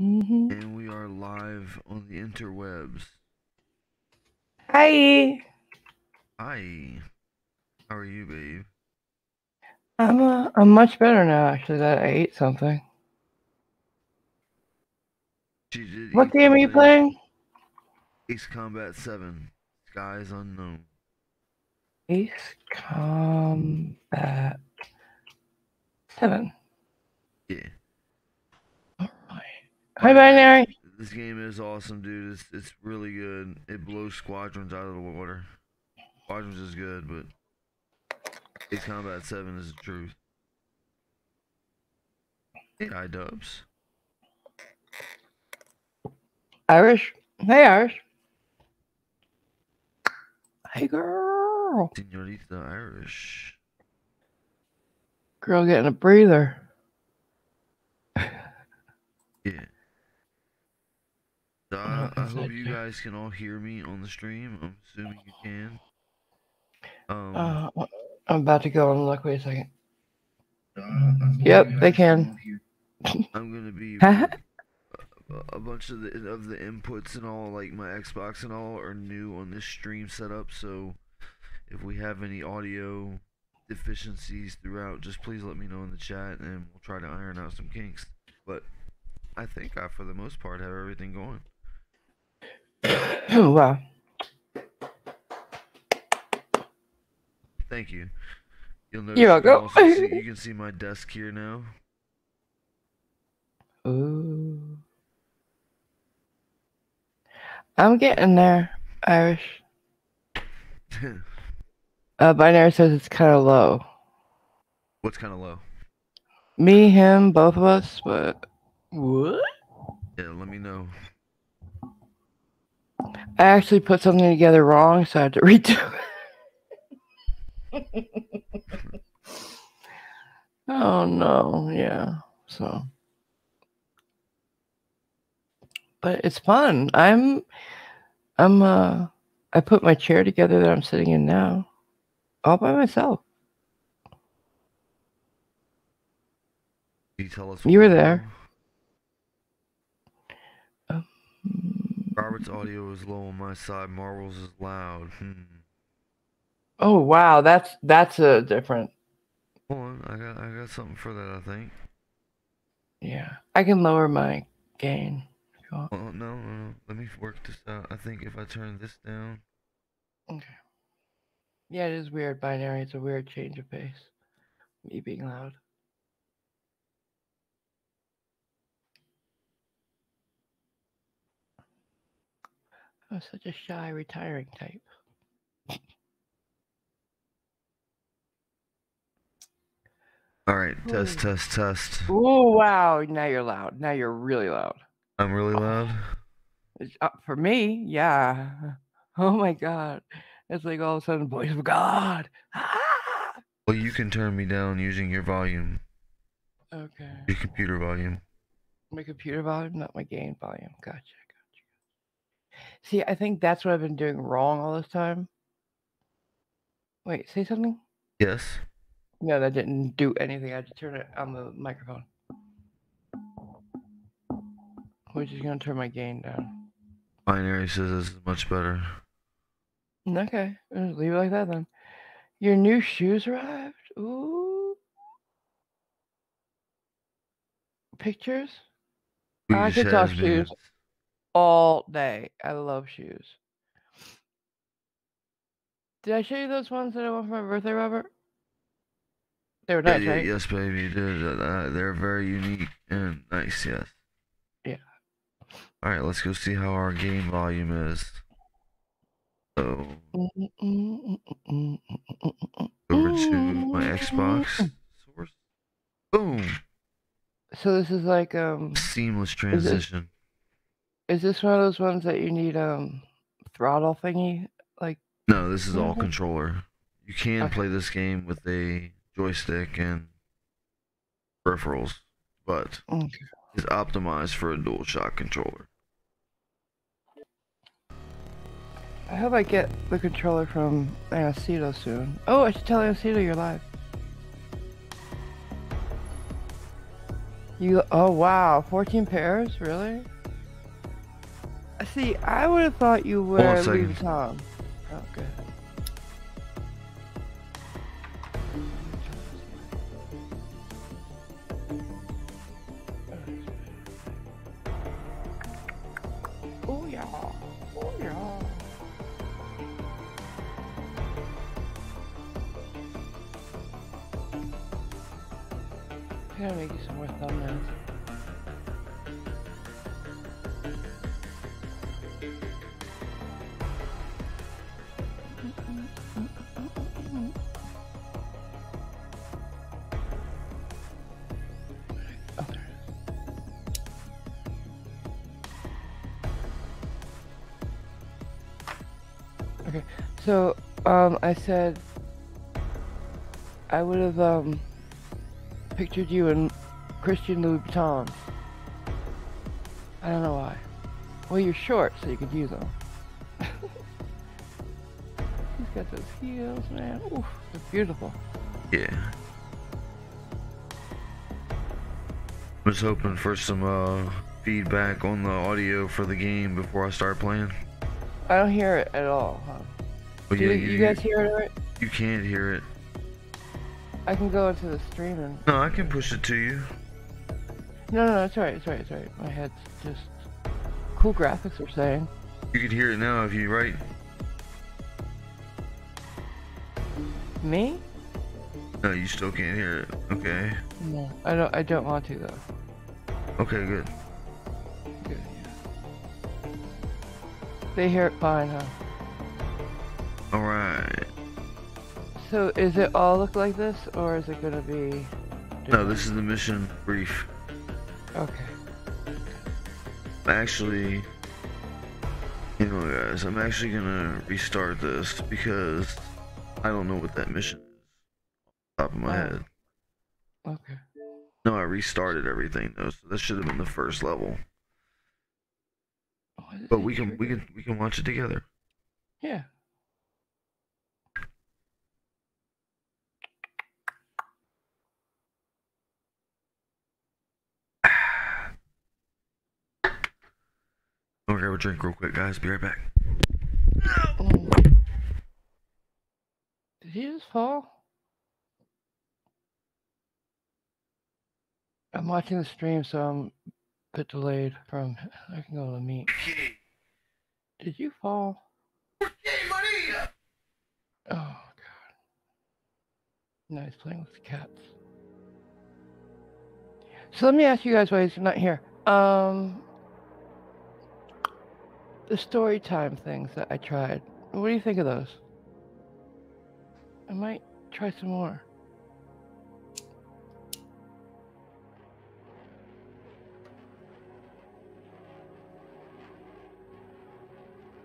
Mm-hmm. And we are live on the interwebs. Hi. Hi. How are you, babe? I'm uh, I'm much better now. Actually, that I ate something. What game are you playing? Ace Combat 7. Skies Unknown. Ace Combat Seven. Yeah. Hi, Binary. This game is awesome, dude. It's, it's really good. It blows squadrons out of the water. Squadrons is good, but Ace Combat 7 is the truth. Hey, I dubs. Irish. Hey, Irish. Hey, girl. Senorita Irish. Girl getting a breather. Yeah. So I, I hope you you? guys can all hear me on the stream. I'm assuming you can. Um, Uh, I'm about to go and look. Wait a second. Yep, they can. I'm gonna be a, a bunch of the of the inputs and all, like my Xbox and all, are new on this stream setup. So if we have any audio deficiencies throughout, just please let me know in the chat, and we'll try to iron out some kinks. But I think I, for the most part, have everything going. Oh, wow. Thank you. You'll notice You're you can welcome. see, you can see my desk here now. Ooh. I'm getting there, Irish. Uh, Binary says it's kind of low. What's kind of low? Me, him, both of us, but what? Yeah, let me know. I actually put something together wrong, so I had to redo it. oh no, yeah. So, but it's fun. I'm, I'm, uh, I put my chair together that I'm sitting in now, all by myself. You tell us? You were there. low? Robert's audio is low on my side. Marvel's is loud. Hmm. Oh wow, that's that's a different. Hold on, I got I got something for that. I think. Yeah, I can lower my gain. Oh no, no, no. Let me work this out. I think if I turn this down. Okay. Yeah, it is weird. Binary. It's a weird change of pace. Me being loud. I'm such a shy, retiring type. All right, test, Ooh. test, test. Oh wow! Now you're loud. Now you're really loud. I'm really loud. It's, uh, for me, yeah. Oh my god! It's like all of a sudden, voice of God. Ah! Well, you can turn me down using your volume, Okay. your computer volume. My computer volume, not my gain volume. Gotcha. See, I think that's what I've been doing wrong all this time. Wait, say something? Yes. No, that didn't do anything. I had to turn it on the microphone. We're just gonna turn my gain down. Binary says this is much better. Okay, uh, leave it like that then. Your new shoes arrived. Ooh. Pictures I Swedish could talk shoes. been- all day. I love shoes. Did I show you those ones that I want for my birthday, Robert? They were nice, yeah, right? yes, baby. you did. Uh, uh, they're very unique and nice. Yes. Yeah. All right, let's go see how our game volume is. So over to my Xbox source. Boom. So this is like um Seamless transition. Is this one of those ones that you need um throttle thingy? Like No, this is all Mhm. controller. You can Okay. play this game with a joystick and peripherals, but okay. it's optimized for a DualShock controller. I hope I get the controller from Aniceto soon. Oh, I should tell Aniceto you're live. You oh wow, fourteen pairs, really? See, I would have thought you Hold on a wear Louis. Vuitton. Oh, good. Oh yeah, oh yeah. I gotta make you some more thumbnails. So um, I said I would have um, pictured you in Christian Louboutin. I don't know why. Well, you're short, so you could use them. He's got those heels, man. Oof, they're beautiful. Yeah. I was hoping for some uh, feedback on the audio for the game before I start playing. I don't hear it at all, huh? Do yeah, you, you guys hear it? right? you can't hear it. I can go into the stream and. No, I can push it to you. No, no, no, it's alright, it's alright, it's alright. My head's just. Cool graphics, we're saying. You can hear it now if you right. Me? No, you still can't hear it. Okay. No. I don't, I don't want to, though. Okay, good. Good, yeah. They hear it fine, huh? All right. So is it all look like this, or is it gonna be? No, this is the mission brief. Okay. Actually, you know, guys, I'm actually gonna restart this because I don't know what that mission is. Top of my Oh. head. Okay. No, I restarted everything though, so that should have been the first level. Oh, is But we can we can we can watch it together. Yeah. I'll grab a drink real quick, guys. Be right back. Mm. Did he just fall? I'm watching the stream, so I'm a bit delayed from. I can go to the meet. Did you fall? Oh God. No, he's playing with the cats. So let me ask you guys why he's not here. Um, the story time things that I tried. What do you think of those? I might try some more.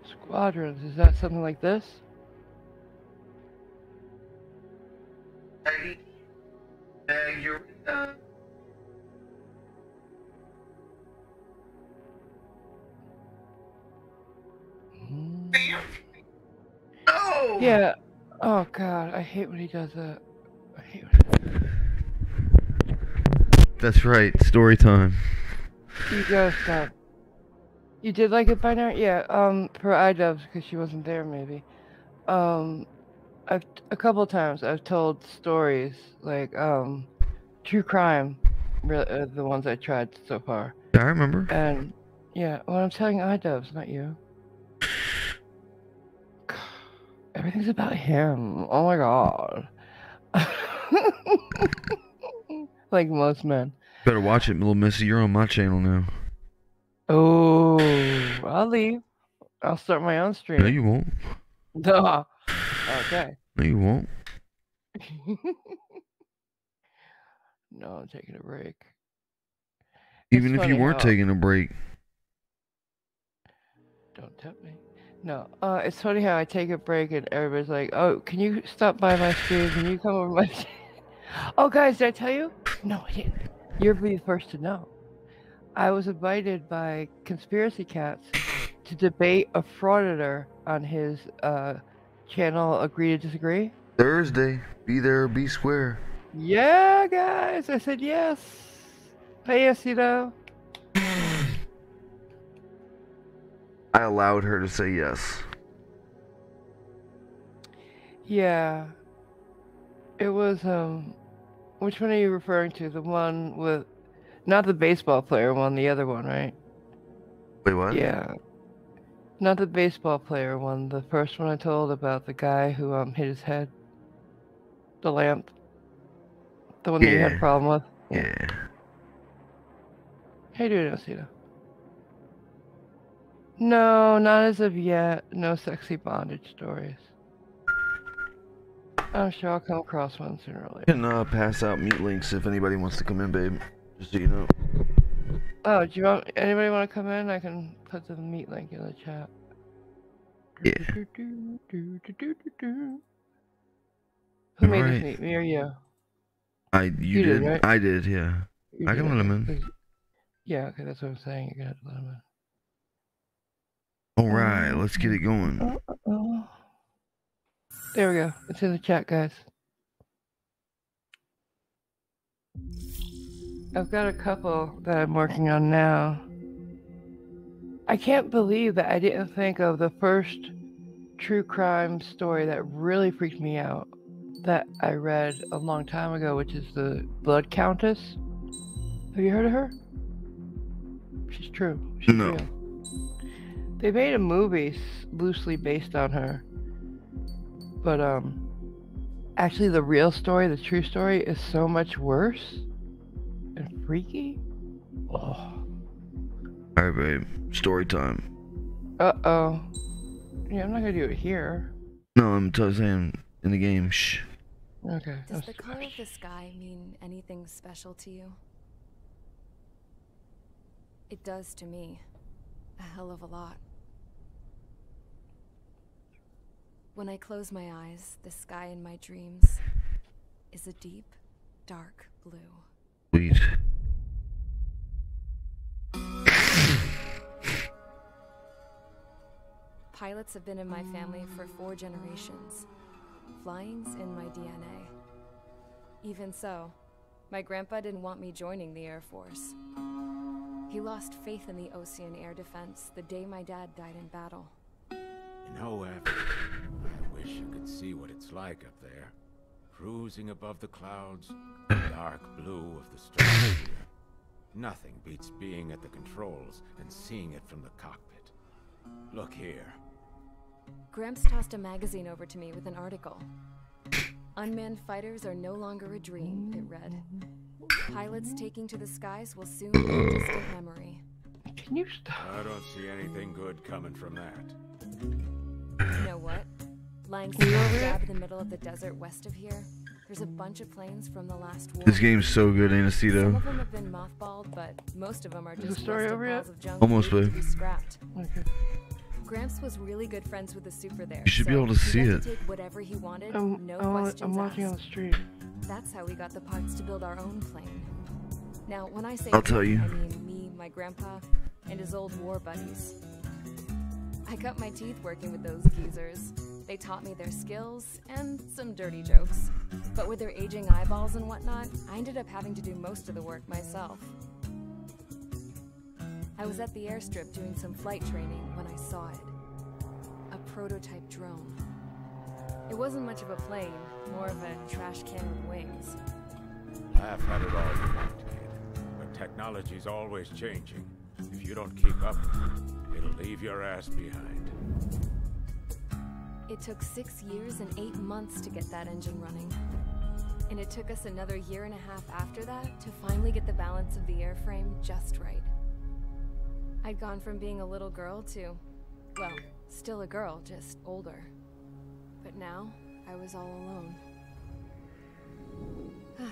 Squadrons, is that something like this? Mm. Yeah. Oh god, I hate when he does that. I hate when That's right. Story time. you gotta stop. You did like it by now? Yeah. Um, for iDubbbz because she wasn't there, maybe. Um, I've a couple times I've told stories like um, true crime, re- uh, the ones I tried so far, I remember. and yeah, well, I'm telling iDubbbz, not you. Everything's about him. Oh my god. like most men. Better watch it, little missy. You're on my channel now. Oh, I'll leave. I'll start my own stream. No, you won't. Duh. Okay. No, you won't. no, I'm taking a break. Even It's if you weren't how- taking a break. Don't tempt me. No, uh, it's funny how I take a break and everybody's like, "Oh, can you stop by my stream? Can you come over my?" oh, guys, did I tell you? No, I didn't. You'll be the first to know. I was invited by Conspiracy Cats to debate a frauditor on his uh, channel. Agree to disagree. Thursday. Be there be square. Yeah, guys, I said yes. Hey, Esito. I allowed her to say yes. Yeah. It was, um, which one are you referring to? The one with, not the baseball player one, the other one, right? Wait, what? Yeah. Not the baseball player one, the first one I told about the guy who, um, hit his head. The lamp. The one that you had a problem with. Yeah. How you doing, Osita? No, not as of yet. No sexy bondage stories. I'm sure I'll come across one sooner or later. Can uh, pass out meat links if anybody wants to come in, babe. Just so you know. Oh, do you want anybody want to come in? I can put the meat link in the chat. Yeah. Who made Alright. this meet? Me or you? I you, You did. did, right? I did. Yeah. You I can did, let 'em okay, in. Yeah, okay, that's what I'm saying. Have to let him in. All right. Let's get it going. There we go. It's in the chat, guys. I've got a couple that I'm working on now. I can't believe that I didn't think of the first true crime story that really freaked me out that I read a long time ago, which is the Blood Countess. Have you heard of her? She's true. She's No. real. They made a movie loosely based on her. But um actually the real story, the true story is so much worse and freaky. Oh. All right, babe. Story time. Uh-oh. Yeah, I'm not going to do it here. No, I'm t- saying in the game. Shh. Okay. Does that's- the color of the sky mean anything special to you? It does to me. A hell of a lot. When I close my eyes, the sky in my dreams is a deep, dark blue. Sweet. Pilots have been in my family for four generations. Flying's in my DNA. Even so, my grandpa didn't want me joining the Air Force. He lost faith in the Osean Air Defense the day my dad died in battle. You know, I wish you could see what it's like up there. Cruising above the clouds, the dark blue of the stratosphere. Nothing beats being at the controls and seeing it from the cockpit. Look here. Gramps tossed a magazine over to me with an article. Unmanned fighters are no longer a dream, it read. Pilots taking to the skies will soon be a distant memory. Can you stop? I don't see anything good coming from that. You know what? Lying You smack over dab in the middle of the desert west of here, there's a bunch of planes from the last war. This game's so good, Some of them have been mothballed, but most of them are Is the just story over yet? of junk Almost, to babe. be scrapped. Okay. Gramps was really good friends with the super there. You should be able to see it. me Take whatever he wanted, I'm, no I'm, questions I'm watching on the street. That's how we got the parts to build our own plane. Now, when I say I'll tell you. I mean me, my grandpa, and his old war buddies. I cut my teeth working with those geezers. They taught me their skills and some dirty jokes. But with their aging eyeballs and whatnot, I ended up having to do most of the work myself. I was at the airstrip doing some flight training when I saw it. A prototype drone. It wasn't much of a plane, more of a trash can with wings. Laugh at it all you want, kid. But technology's always changing. If you don't keep up, it'll leave your ass behind. It took six years and eight months to get that engine running. And it took us another year and a half after that to finally get the balance of the airframe just right. I'd gone from being a little girl to, well, still a girl, just older. But now, I was all alone.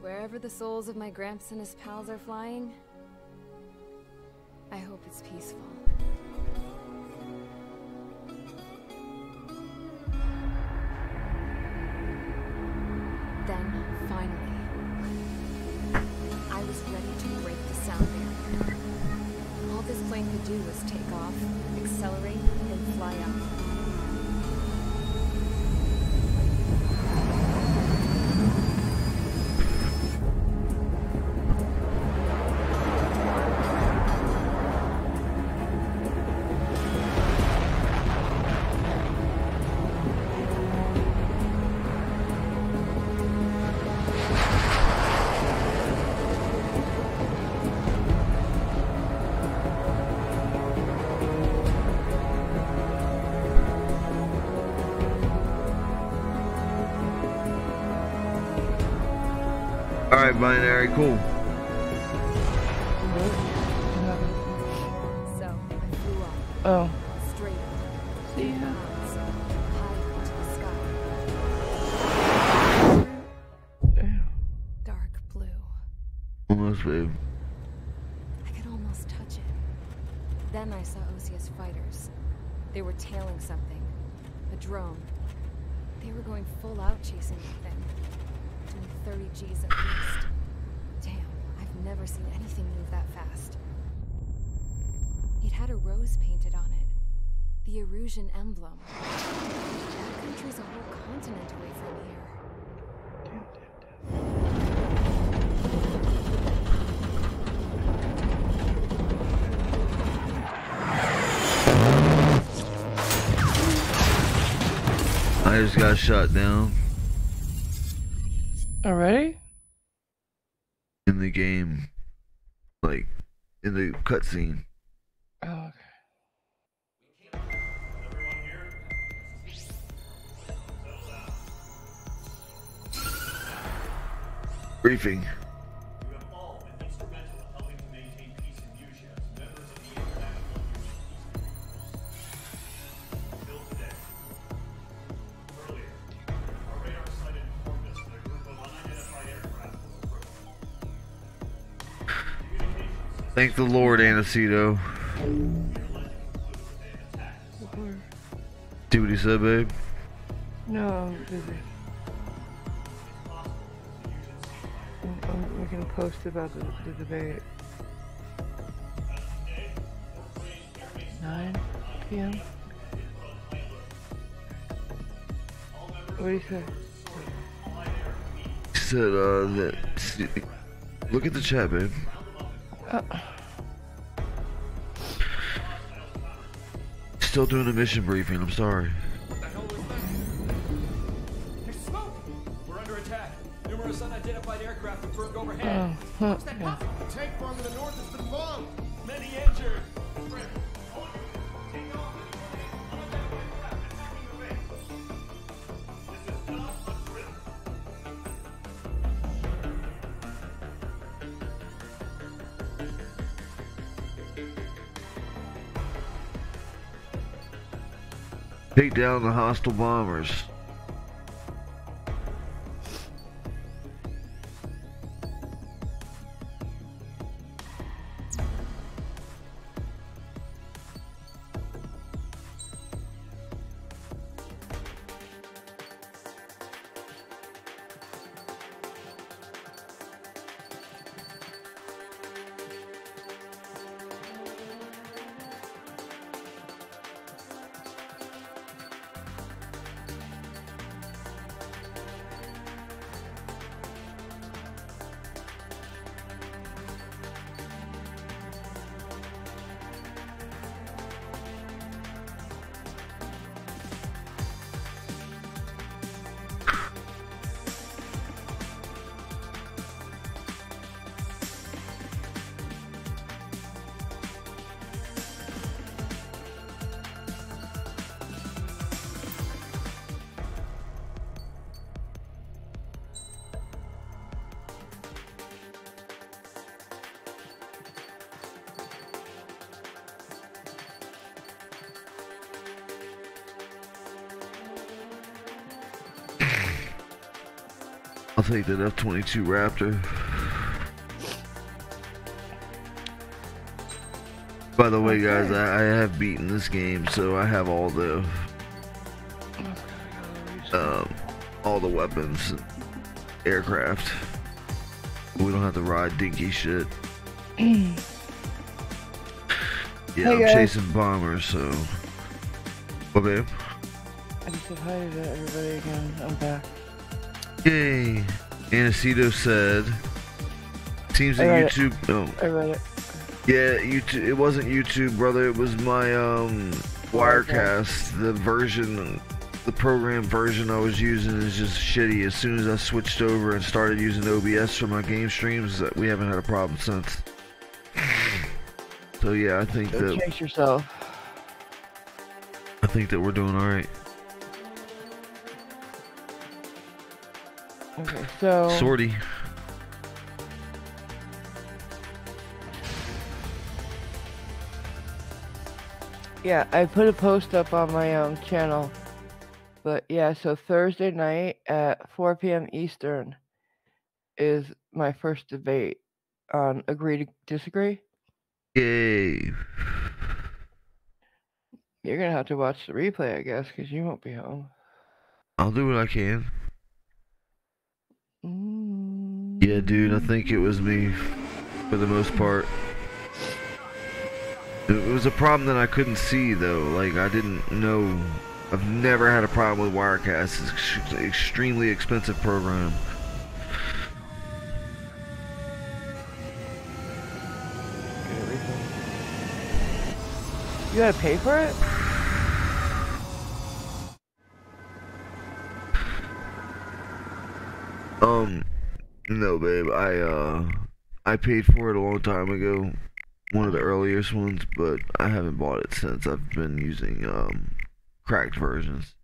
Wherever the souls of my Gramps and his pals are flying, I hope it's peaceful. Binary, cool. So, I flew up, Oh. straight See ya. clouds, high into the sky. Dark blue. Almost, babe. I could almost touch it. Then I saw Osean fighters. They were tailing something. A drone. They were going full out chasing that thing. Doing 30 Gs at least. Damn, I've never seen anything move that fast. It had a rose painted on it. The Erusian emblem. That country's a whole continent away from here. I just got shot down Already? In the game, like in the cutscene. Oh, okay. Briefing. Thank the Lord, Aniceto. are alleging conclude that they have attacked the site. See what he said, babe? No, I'm busy. Making a post about the, the debate. 9 p.m. What do you say? He said, uh, that. Look at the chat, babe. Uh, Still doing a mission briefing, I'm sorry. There's smoke! We're under attack. Numerous unidentified aircraft have burned oh, overhead. huh, Take down the hostile bombers. Take that F-22 Raptor. By the way, guys, I, I have beaten this game, so I have all the um, all the weapons, aircraft. We don't have to ride dinky shit. yeah, Hey, I'm guys. chasing bombers, so. Okay. I just said hi to everybody again. I'm back. Yay! Aniceto said. Seems that read it. YouTube. I read it. Yeah, YouTube. It wasn't YouTube, brother. It was my um Wirecast. The version, the program version I was using is just shitty. As soon as I switched over and started using OBS for my game streams, uh, we haven't had a problem since. So yeah, I think Go that chase yourself. I think that we're doing all right. So sortie. Yeah, I put a post up on my own channel. But yeah, so Thursday night at 4 p.m. Eastern is my first debate on agree to disagree. Yay. You're gonna have to watch the replay, I guess, because you won't be home. I'll do what I can. Mm. Yeah, dude, I think it was me for the most part. It was a problem that I couldn't see though. Like I didn't know. I've never had a problem with Wirecast. It's ex- extremely expensive program. Get a replay. You gotta pay for it? Um, no, babe. I uh, I paid for it a long time ago. One of the earliest ones, but I haven't bought it since. I've been using um, cracked versions.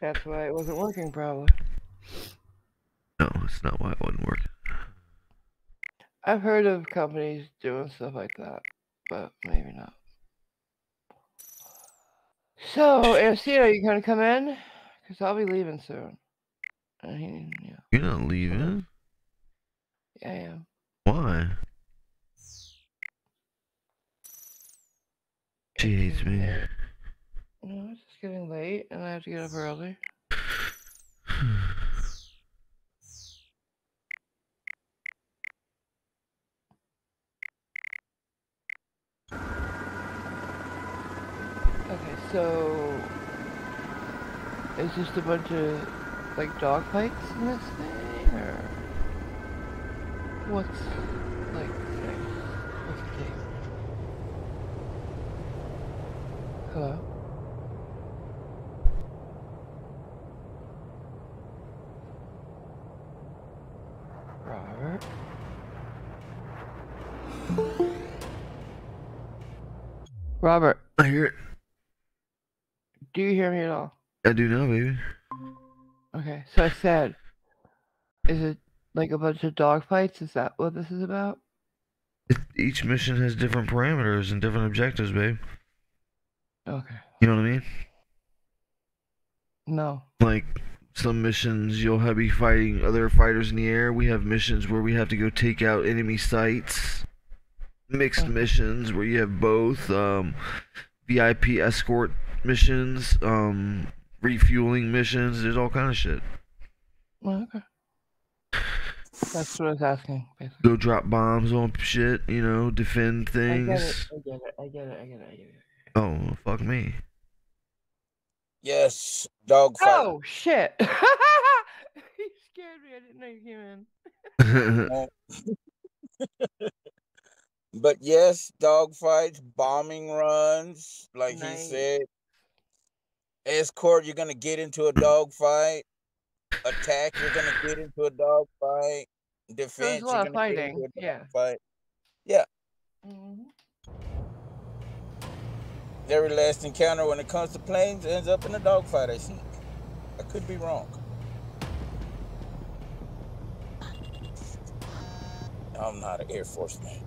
That's why it wasn't working, probably. No, it's not why it wasn't working. I've heard of companies doing stuff like that, but maybe not. So, Ancino, you gonna come in? Cause I'll be leaving soon. Uh, he, yeah, You're not leaving. yeah, I am. Why? She hates me. No, it's just getting late, and I have to get up early. Okay, so it's just a bunch of like dog fights in this thing, or what's like? What's the thing? Hello. Robert. Robert, I hear it. do you hear me at all? I do now, baby. Okay, so I said, is it like a bunch of dog fights? Is that what this is about? It, each mission has different parameters and different objectives, babe. Okay. You know what I mean? No. Like some missions, you'll have be fighting other fighters in the air. We have missions where we have to go take out enemy sites. Mixed Okay. missions where you have both um, VIP escort missions, um, refueling missions. There's all kind of shit. Well, okay. That's what I was asking, basically. Go drop bombs on shit. You know, defend I get it. things. I get it. I get it. I get it. I get it. Oh fuck me. Yes, dog fight. Oh shit! you scared me. I didn't know you came in. But yes, dog fights, bombing runs, like Nice. he said. Escort, you're gonna get into a dog fight. Attack, you're gonna get into a dog fight. Defense, you're gonna get fighting, into a yeah. fight. Mhm. Every last encounter when it comes to planes ends up in a dog fight, I think. I could be wrong. I'm not an Air Force man.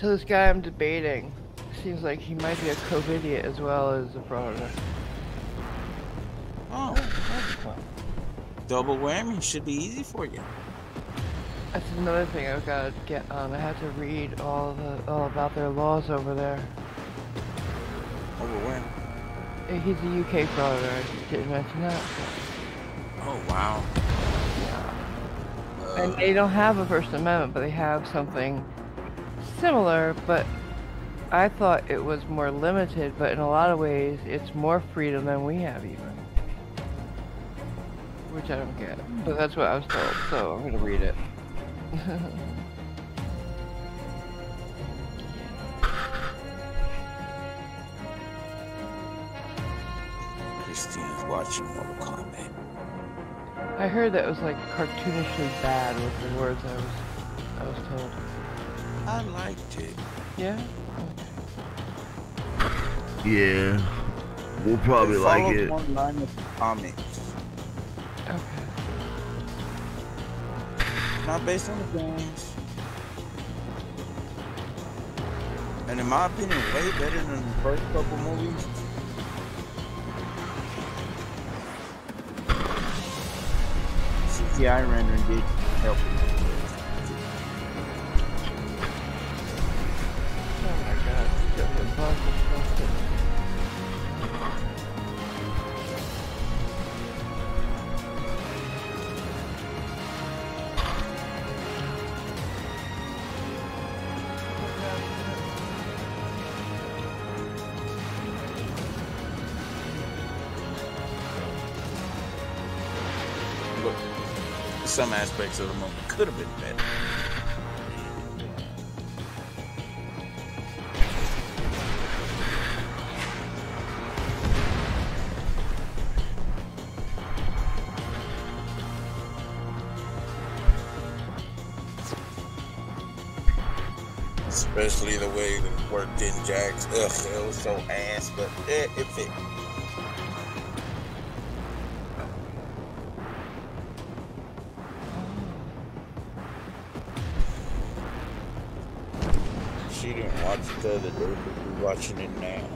So this guy I'm debating seems like he might be a COVIDiot as well as a frauder. Oh, double whammy should be easy for you. That's another thing I've got to get on. I have to read all the all about their laws over there. Over when? Uh, He's a UK frauder. I didn't mention that. Oh wow. Uh, And they don't have a First Amendment, but they have something similar. But I thought it was more limited. But in a lot of ways, it's more freedom than we have, even. Which I don't get. But that's what I was told. So I'm gonna read it. Christine's watching Mortal Kombat. I heard that it was like cartoonishly bad with the words I was I was told. I liked it. Yeah. Yeah, we'll probably It like it. One line of comics, Okay. not based on the games. And and in my opinion, way better than the first couple movies. CGI rendering did help. it. Oh my god, that's impossible. Of the movie could have been better. Especially the way it worked in Jax. Ugh, it was so ass, but eh, it fit. We're watching it now.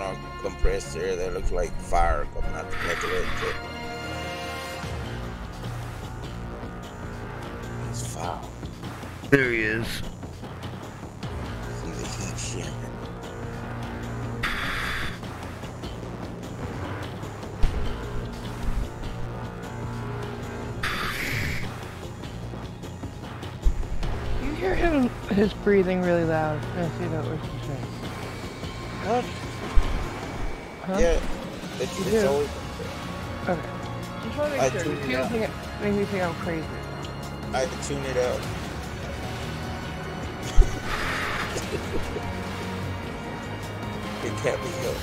On compressed air, that looks like fire coming out the neck of that jet. It's foul. There he is. See the heat shining. You hear him, his breathing really loud. I see that what you say. What? Huh? Yeah, it's, You it's do. always. Okay. Just want to I make sure. tuned You it don't out. think it make me think I'm crazy. I had to tune it out. it can't be helped.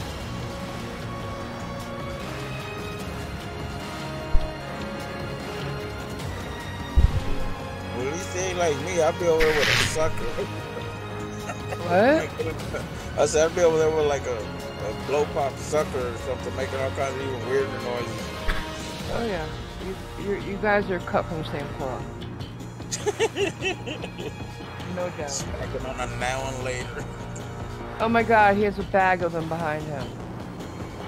Well, at least they ain't like me. I'd be over there with a sucker. What? I said I'd be over there with like a, a blow pop sucker or something, making all kinds of even weirder noises. Oh yeah. You, you, you guys are cut from the same cloth. No doubt. Smacking on a now and later. Oh my god, he has a bag of them behind him.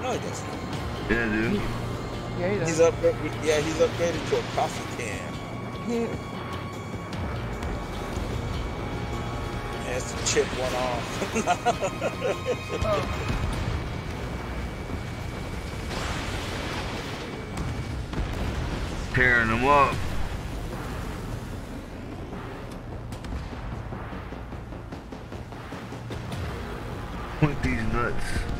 No, he doesn't. Yeah, dude. Yeah, he does. He's does. up. Yeah, he's upgraded to a coffee can. He, He has to chip one off. oh, Tearing them up. Point these nuts.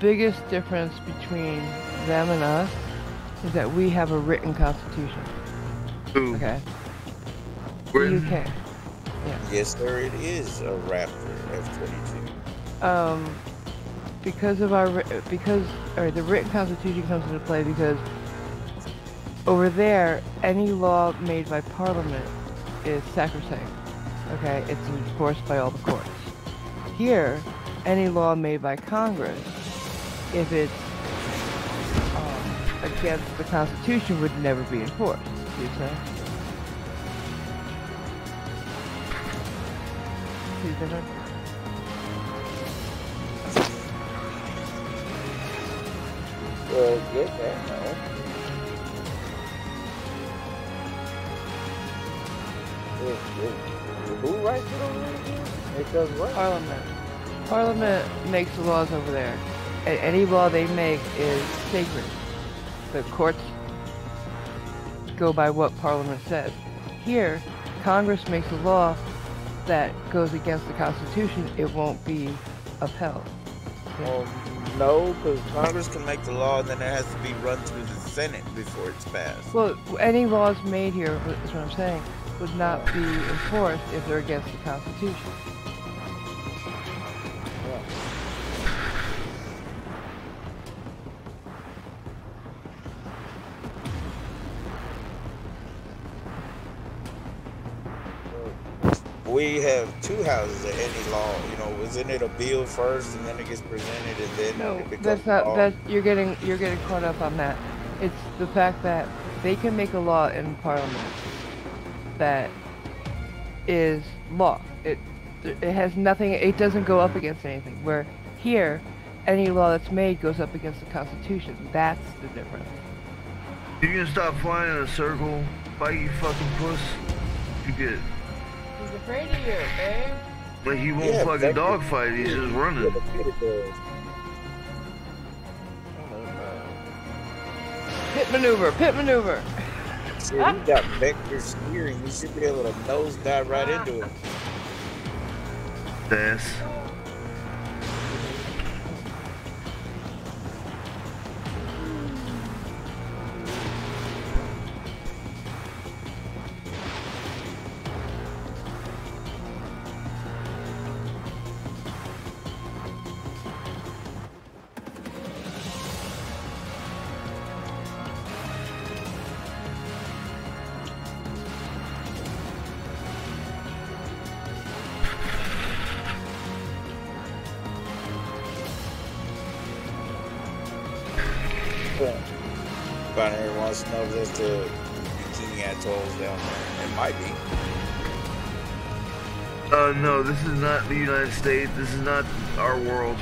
Biggest difference between them and us is that we have a written constitution. Ooh, Okay. Britain. The UK. Yes, sir, it is a Raptor F-22. um, because of our because or the written constitution comes into play because over there any law made by parliament is sacrosanct okay it's enforced by all the courts here any law made by congress if it's um, against the constitution would never be enforced you say See the difference? Well, get that. Who writes it over there again? It does what? Parliament. Parliament makes the laws over there. A- any law they make is sacred. The courts go by what Parliament says. Here, Congress makes a law that goes against the Constitution. It won't be upheld. Well, no, because Congress can make the law and then it has to be run through the Senate before it's passed. Well, any laws made here, is what I'm saying, would not be enforced if they're against the Constitution. We have two houses of any law. You know, isn't it a bill first and then it gets presented and then No, it becomes that's not. law? That you're getting you're getting caught up on that. It's the fact that they can make a law in Parliament that is law. It it has nothing. It doesn't go up against anything. Where here, any law that's made goes up against the Constitution. That's the difference. You can stop flying in a circle, bite you fucking puss. You get He's afraid of you, babe. like he won't Yeah, fucking dogfight. He's just running. Pit maneuver. Pit maneuver. See, you got vector steering. You should be able to nose dive right into it. That's Binary wants to know if there's the Bikini Atolls down there. It might be. uh no, this is not the United States. This is not our world.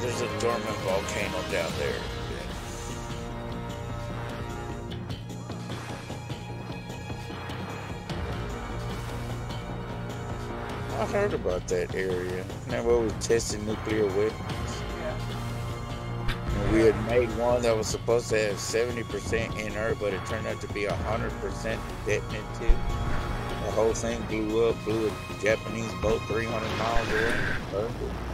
There's a dormant volcano down there. I heard about that area. Remember we were testing nuclear weapons? We had made one that was supposed to have 70% inert, but it turned out to be 100% detonative. The whole thing blew up, blew a Japanese boat 300 miles away.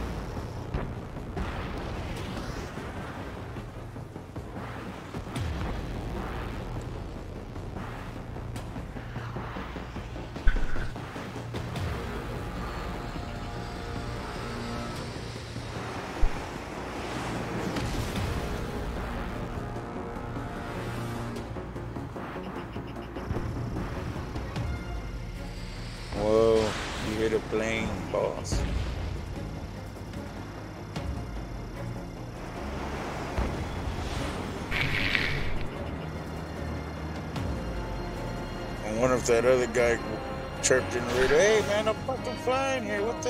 That other guy chirped in the radio, hey man, I'm fucking flying here, what the?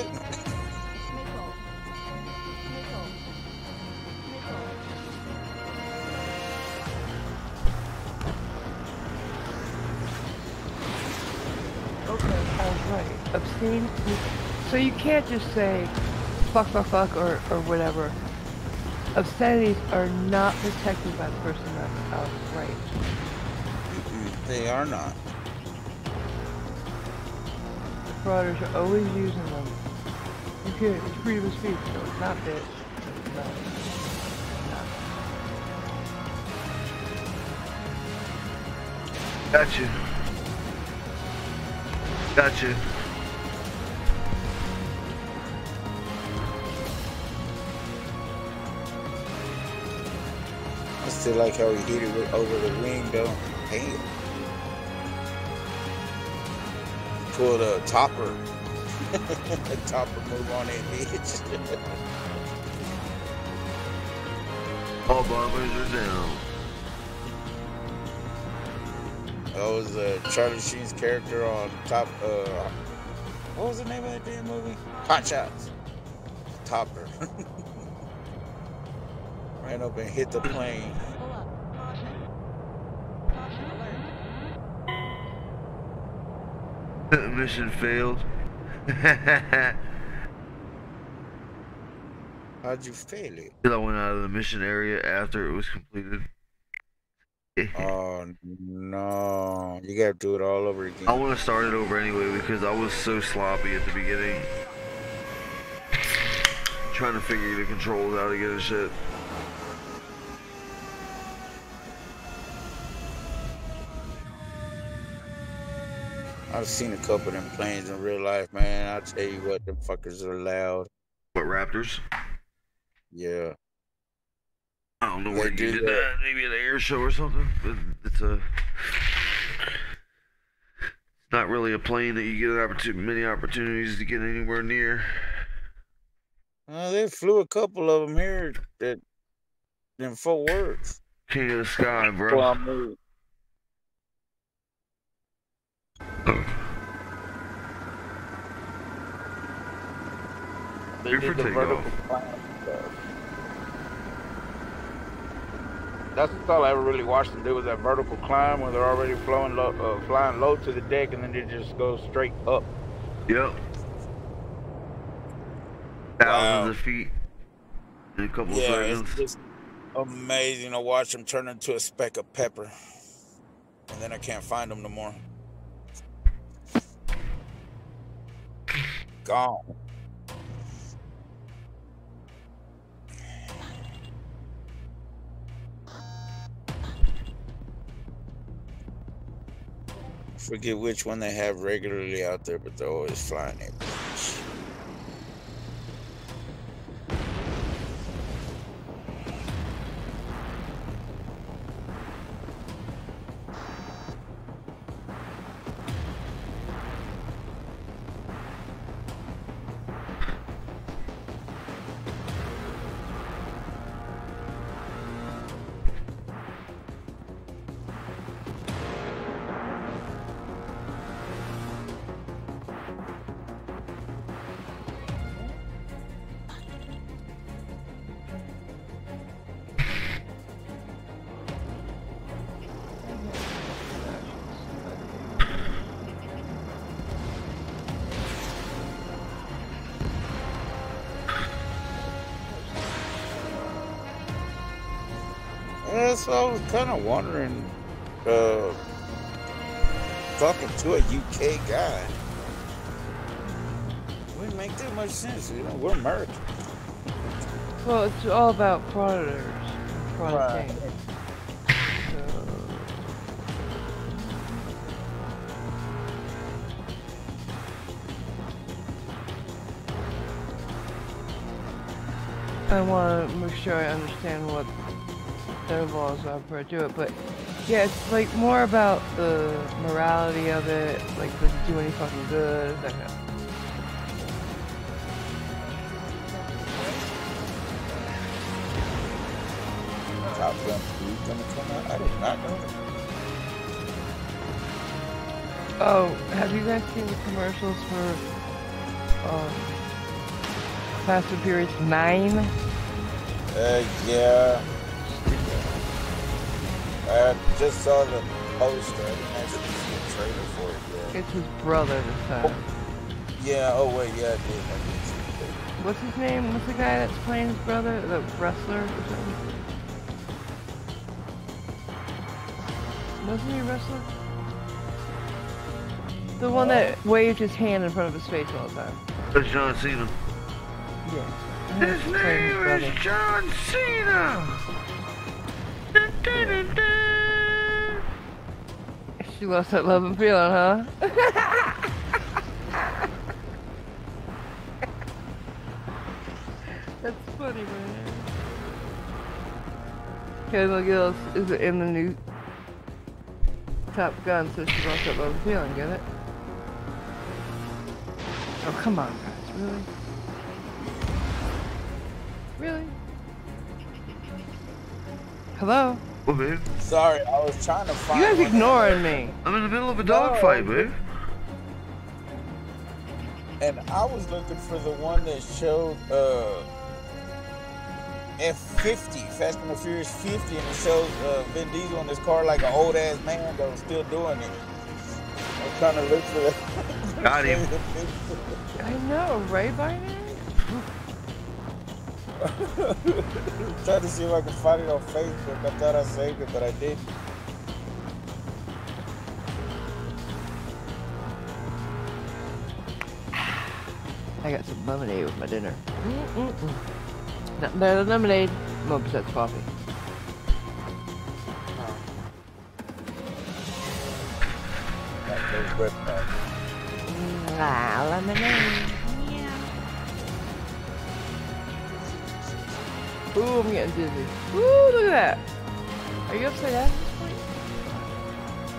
Okay, all right. Abstain. So you can't just say fuck, fuck, fuck, or, or whatever. Obscenities are not protected by the First Amendment. Oh, right. They are not. Frauders are always using them. You can't. It's freedom of speech. so it's not, bitch. It's not. Gotcha. Gotcha. I still like how he hit it with, over the wing though. Damn. Pulled a topper. a topper move on that bitch. All bombers are down. that was uh, Charlie Sheen's character on top. Uh, what was the name of that damn movie? Hot Shots. Topper. Ran up and hit the plane. Mission failed. How'd you fail it? I went out of the mission area after it was completed. Oh no! You gotta do it all over again. I want to start it over anyway because I was so sloppy at the beginning. Trying to figure the controls out again and shit. I've seen a couple of them planes in real life, man. I tell you what, them fuckers are loud. What Raptors? Yeah. I don't know They where you do did that. that. Maybe at an air show or something. But it's a. It's not really a plane that you get an opportu- many opportunities to get anywhere near. Uh, they flew a couple of them here that in Fort Worth. King of the sky, Well, bro. I moved. They Good did for the vertical climb stuff. That's all I ever really watched them do was that vertical climb where they're already flowing low, uh, flying low to the deck and then they just go straight up. Yep. Thousands of feet in a couple of Yeah, seconds. it's just amazing to watch them turn into a speck of pepper. And then I can't find them no more. Gone. Forget which one they have regularly out there, but they're always flying it. Yeah, so I was kind of wondering, uh, talking to a UK guy. Wouldn't make that much sense, you know. We're American. Well, it's all about predators. and Right. So, I want to make sure I understand what are before I do it, but yeah, it's like more about the morality of it, like does it do any fucking good, that kind of Top Gun 3 gonna come out? I did not know that. Oh, have you guys seen the commercials for um, Fast and Furious 9? Uh, yeah. I just saw the poster. I didn't actually see a trailer for it yet. It's his brother this time. Yeah, oh wait, yeah, I did. I did see it. What's his name? What's the guy that's playing his brother? The wrestler or something? Wasn't he a wrestler? The one that waved his hand in front of his face all the time. That's John Cena. Yeah. His He's his name is John Cena. She lost that love and feeling, huh? That's funny, man. Kayla Gills is in the new Top Gun, so she lost that love and feeling, get it? Oh, come on, guys, really? Really? Hello? What, babe? Sorry, I was trying to You find. guys ignoring me. I'm in the middle of a No, dogfight, dude. babe. And I was looking for the one that showed uh, F50, Fast and the Furious 50, and it shows uh, Vin Diesel in his car like an old ass man that was still doing it. I'm trying to look for that. Got him. I know, right, Binary? Tried to see if I can find it on Facebook. I thought I saved it, but I didn't. I got some lemonade with my dinner. Mm-mm-mm. Nothing better than lemonade. Mo that's coffee. Got those breath mints. Ah, lemonade. Ooh, I'm getting dizzy. Ooh, look at that. Are you upside down at this point?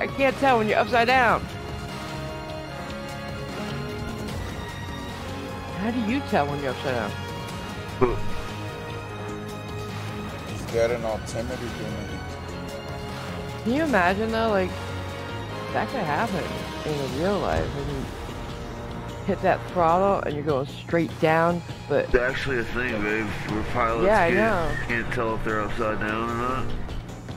I can't tell when you're upside down. How do you tell when you're upside down? He's got an alternative doing Can you imagine though, like, that could happen in real life. And you hit that throttle and you're going straight down, but It's actually a thing, babe, We're pilots Yeah, I can't, know. can't tell if they're upside down or not.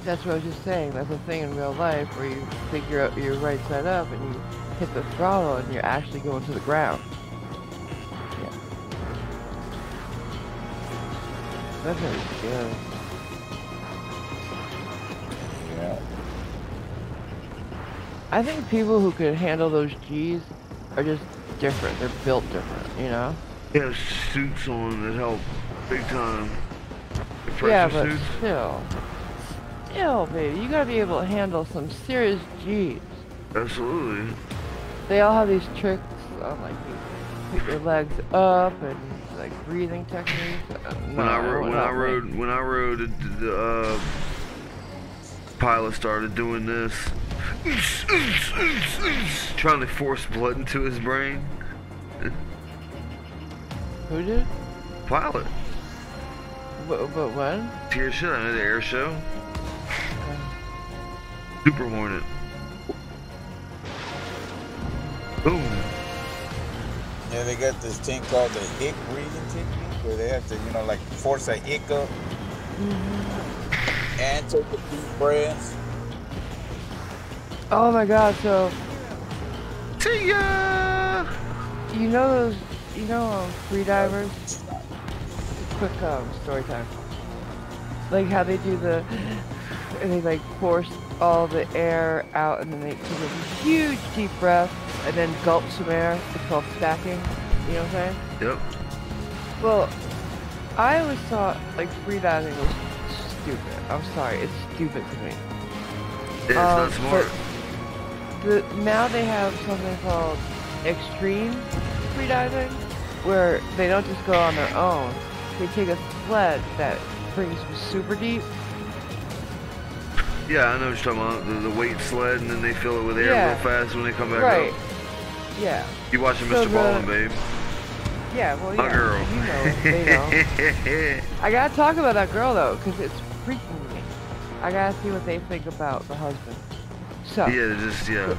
that's what I was just saying. That's a thing in real life where you think you're, you're right side up and you hit the throttle and you're actually going to the ground. Yeah. That's really scary. Yeah. I think people who could handle those G's are just different. They're built different, you know? He has suits on that help big time. Yeah, but suits. still. Still, baby, you gotta be able to handle some serious G's. Absolutely. They all have these tricks on like you put your legs up and like breathing techniques. Uh, When no, I rode, when I rode, when I rode, the, the uh, pilot started doing this, trying to force blood into his brain. Who did? Pilot, But, but when? tear shit out of the air show. Super Hornet. Boom. Yeah, they got this thing called the hic breathing technique where they have to, you know, like force a hiccup mm-hmm. and take a deep breath. Oh my god, so See ya. you know those you know um, free divers? Quick um, story time. Like how they do the and they like force all the air out and then they take a huge deep breath and then gulp some air. It's called stacking. You know what I'm saying? Yep. Well, I always thought like freediving was stupid. I'm sorry, it's stupid to me. It's Um, not smart. The, now they have something called extreme freediving, where they don't just go on their own. They take a sled that brings them super deep. Yeah, I know what you're talking about. The, the weight sled, and then they fill it with air Yeah. real fast when they come back right. up. Yeah. You watching So Mr. the- Ballin', babe? Yeah. Well, My yeah. girl. You know. Know. I gotta talk about that girl though, because it's freaking me. I gotta see what they think about the husband. So. yeah, just yeah.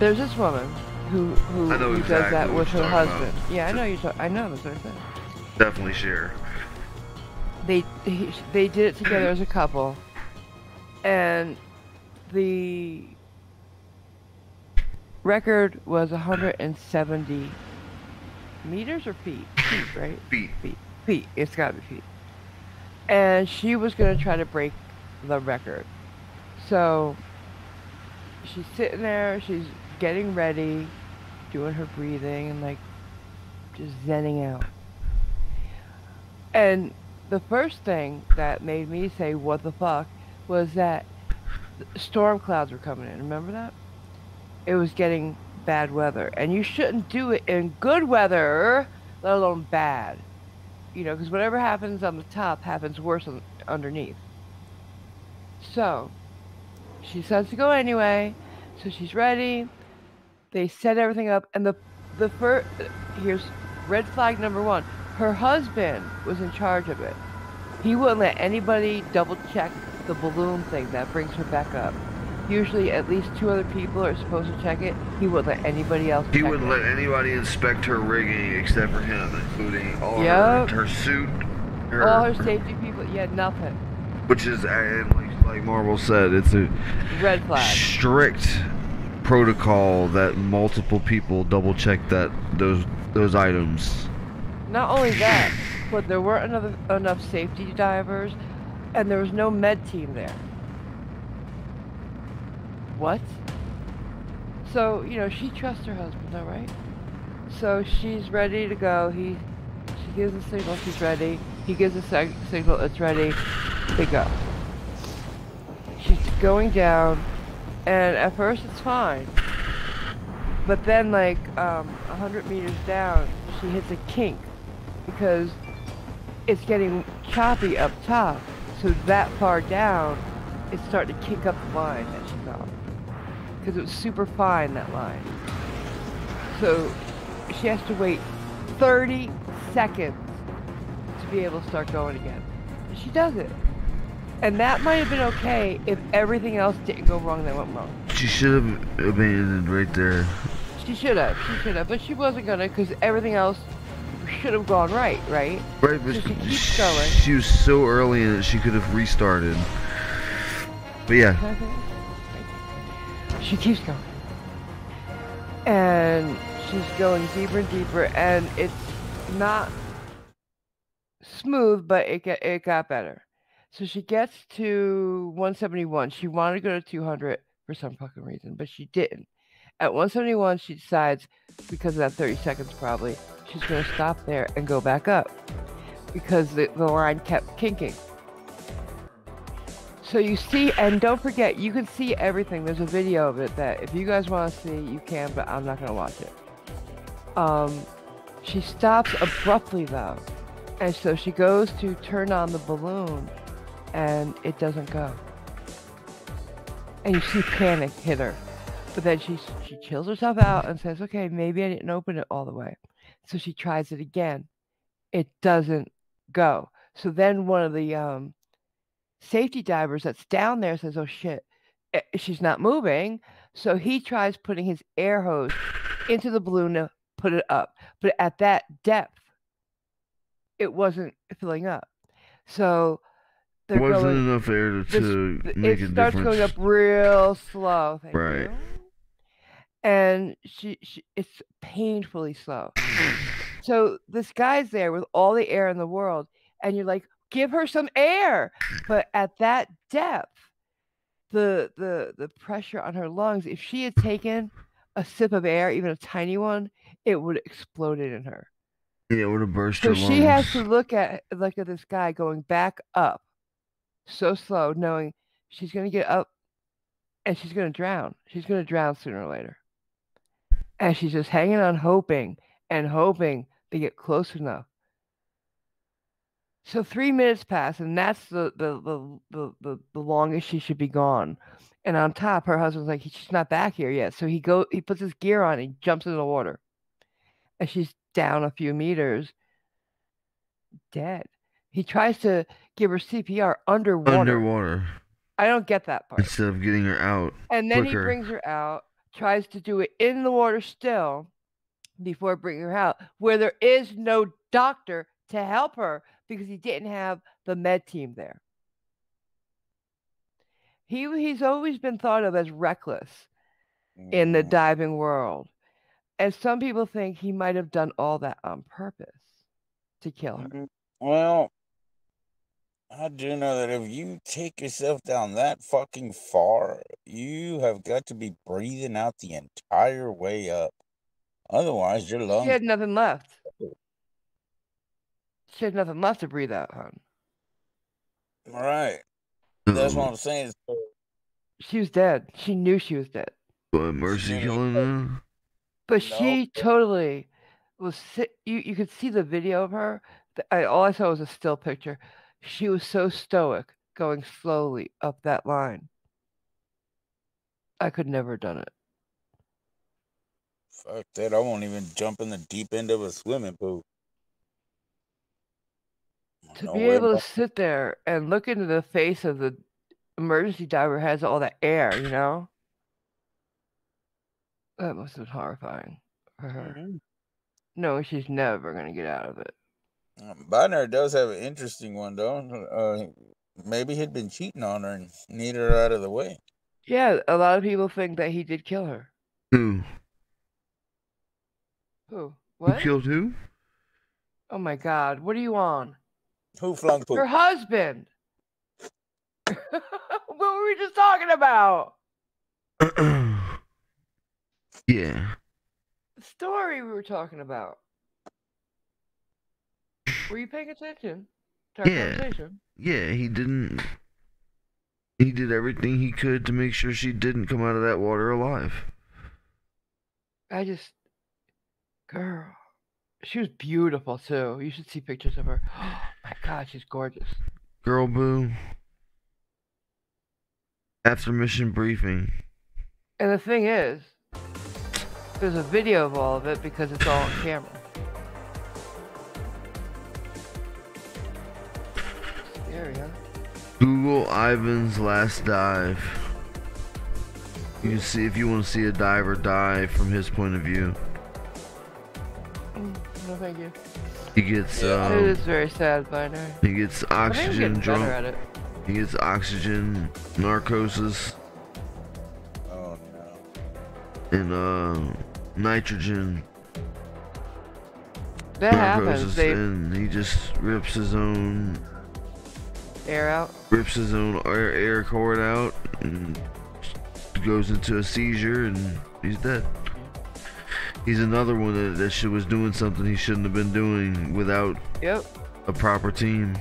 There's this woman who who, I know who exactly does that with her husband. about. Yeah, I know you. I know that's what I said. Definitely share. They he, they did it together as a couple, and the record was 170 meters or feet. Feet, right? Feet. Feet. Feet. It's got to be feet. And she was gonna try to break the record. So she's sitting there. She's getting ready, doing her breathing and like just zenning out. And the first thing that made me say, what the fuck, was that storm clouds were coming in. Remember that? It was getting bad weather. And you shouldn't do it in good weather, let alone bad. You know, because whatever happens on the top happens worse on, underneath. So, she says to go anyway. So she's ready. They set everything up. And the, the first, here's red flag number one her husband was in charge of it. He wouldn't let anybody double check the balloon thing that brings her back up. Usually, at least two other people are supposed to check it. He wouldn't let anybody else. He wouldn't it. let anybody inspect her rigging except for him, including all Yup. her, her suit, her, All her safety people, yeah, nothing. which is and like like Marvel said, it's a Red flag. strict protocol that multiple people double check that those those items. Not only that, but there weren't enough, enough safety divers, and there was no med team there. What? So, you know, she trusts her husband, though, right? So she's ready to go. He, she gives a signal, she's ready. He gives a sig- signal, it's ready. They go. Going down, and at first it's fine. But then, like, um, 100 meters down, she hits a kink because it's getting choppy up top. So that far down, it's starting to kick up the line that she's on. Because it was super fine, that line. So she has to wait 30 seconds to be able to start going again. And she does it. And that might have been okay if everything else didn't go wrong that went wrong. She should have abandoned right there. She should have, she should have, but she wasn't gonna because everything else should have gone right, right? Right, but So she keeps going. she was so early in it she could have restarted. But yeah, She keeps going. And she's going deeper and deeper, and it's not smooth, but it it got better. So she gets to 171. She wanted to go to 200 for some fucking reason, but she didn't. At 171, she decides, because of that 30 seconds probably, she's going to stop there and go back up because the, the line kept kinking. So you see, and don't forget, you can see everything. There's a video of it that if you guys want to see, you can, but I'm not going to watch it. Um, she stops abruptly though, and so she goes to turn on the balloon, and it doesn't go. And you see panic hit her, but then she she chills herself out and says, "Okay, maybe I didn't open it all the way." So she tries it again. It doesn't go. So then one of the um, safety divers that's down there says, "Oh shit, eh, she's not moving." So he tries putting his air hose into the balloon to put it up, but at that depth, it wasn't filling up. So they're wasn't going. enough air to, to th- make it a starts difference. going up real slow. thank Right. you. And she, she, it's painfully slow. so this guy's there with all the air in the world, and you're like, give her some air. But at that depth, the the the pressure on her lungs, if she had taken a sip of air, even a tiny one, it would have exploded in her. Yeah, it would have burst So her she has to look at look at this guy going back up so slow, knowing she's gonna get up and she's gonna drown. She's gonna drown sooner or later. And she's just hanging on hoping and hoping to get close enough. So three minutes pass, and that's the the the the, the, the longest she should be gone. And on top, her husband's like, she's not back here yet. So he go he puts his gear on, he jumps into the water. And she's down a few meters, dead. He tries to give her CPR underwater. Underwater I don't get that part. instead of getting her out. And then quicker. he brings her out, tries to do it in the water still before bringing her out, where there is no doctor to help her because he didn't have the med team there. He he's always been thought of as reckless in the Mm, diving world. And some people think he might have done all that on purpose to kill her. mm, Well, I do know that if you take yourself down that fucking far, you have got to be breathing out the entire way up. Otherwise, your She lungs. had nothing left. She had nothing left to breathe out, hon. Right. That's Um, what I'm saying. She was dead. She knew she was dead. But Mercy killing her? But No. she totally was. Si- you you could see the video of her. I, all I saw was a still picture. She was so stoic, going slowly up that line. I could never have done it. fuck that. I won't even jump in the deep end of a swimming pool. To No be able to sit there and look into the face of the emergency diver who has all that air, you know, that must have been horrifying for her. Mhm. No, she's never gonna get out of it. Um, Bodner does have an interesting one, though. Uh, maybe he'd been cheating on her and needed her out of the way. Yeah, a lot of people think that he did kill her. Who? Who? Who What? killed who? Oh my God! What are you on? Who flung poop? Her husband. what were we just talking about? yeah. The story we were talking about. Were you paying attention to our Yeah. conversation? Yeah, he didn't. He did everything he could to make sure she didn't come out of that water alive. I just, girl, she was beautiful too. You should see pictures of her. Oh my God, she's gorgeous. Girl Boo. After mission briefing. And the thing is, there's a video of all of it because it's all on camera. Scary, huh? Google Ivan's last dive. You can see if you want to see a diver dive from his point of view. Mm, No, thank you. He gets it um, is very sad by now. he gets I think I'm oxygen getting drunk. He gets oxygen narcosis Oh no. and uh nitrogen That happens. They and he just rips his own air out. rips his own air, air cord out and goes into a seizure and he's dead. He's another one that, that shit was doing something he shouldn't have been doing without Yep. a proper team.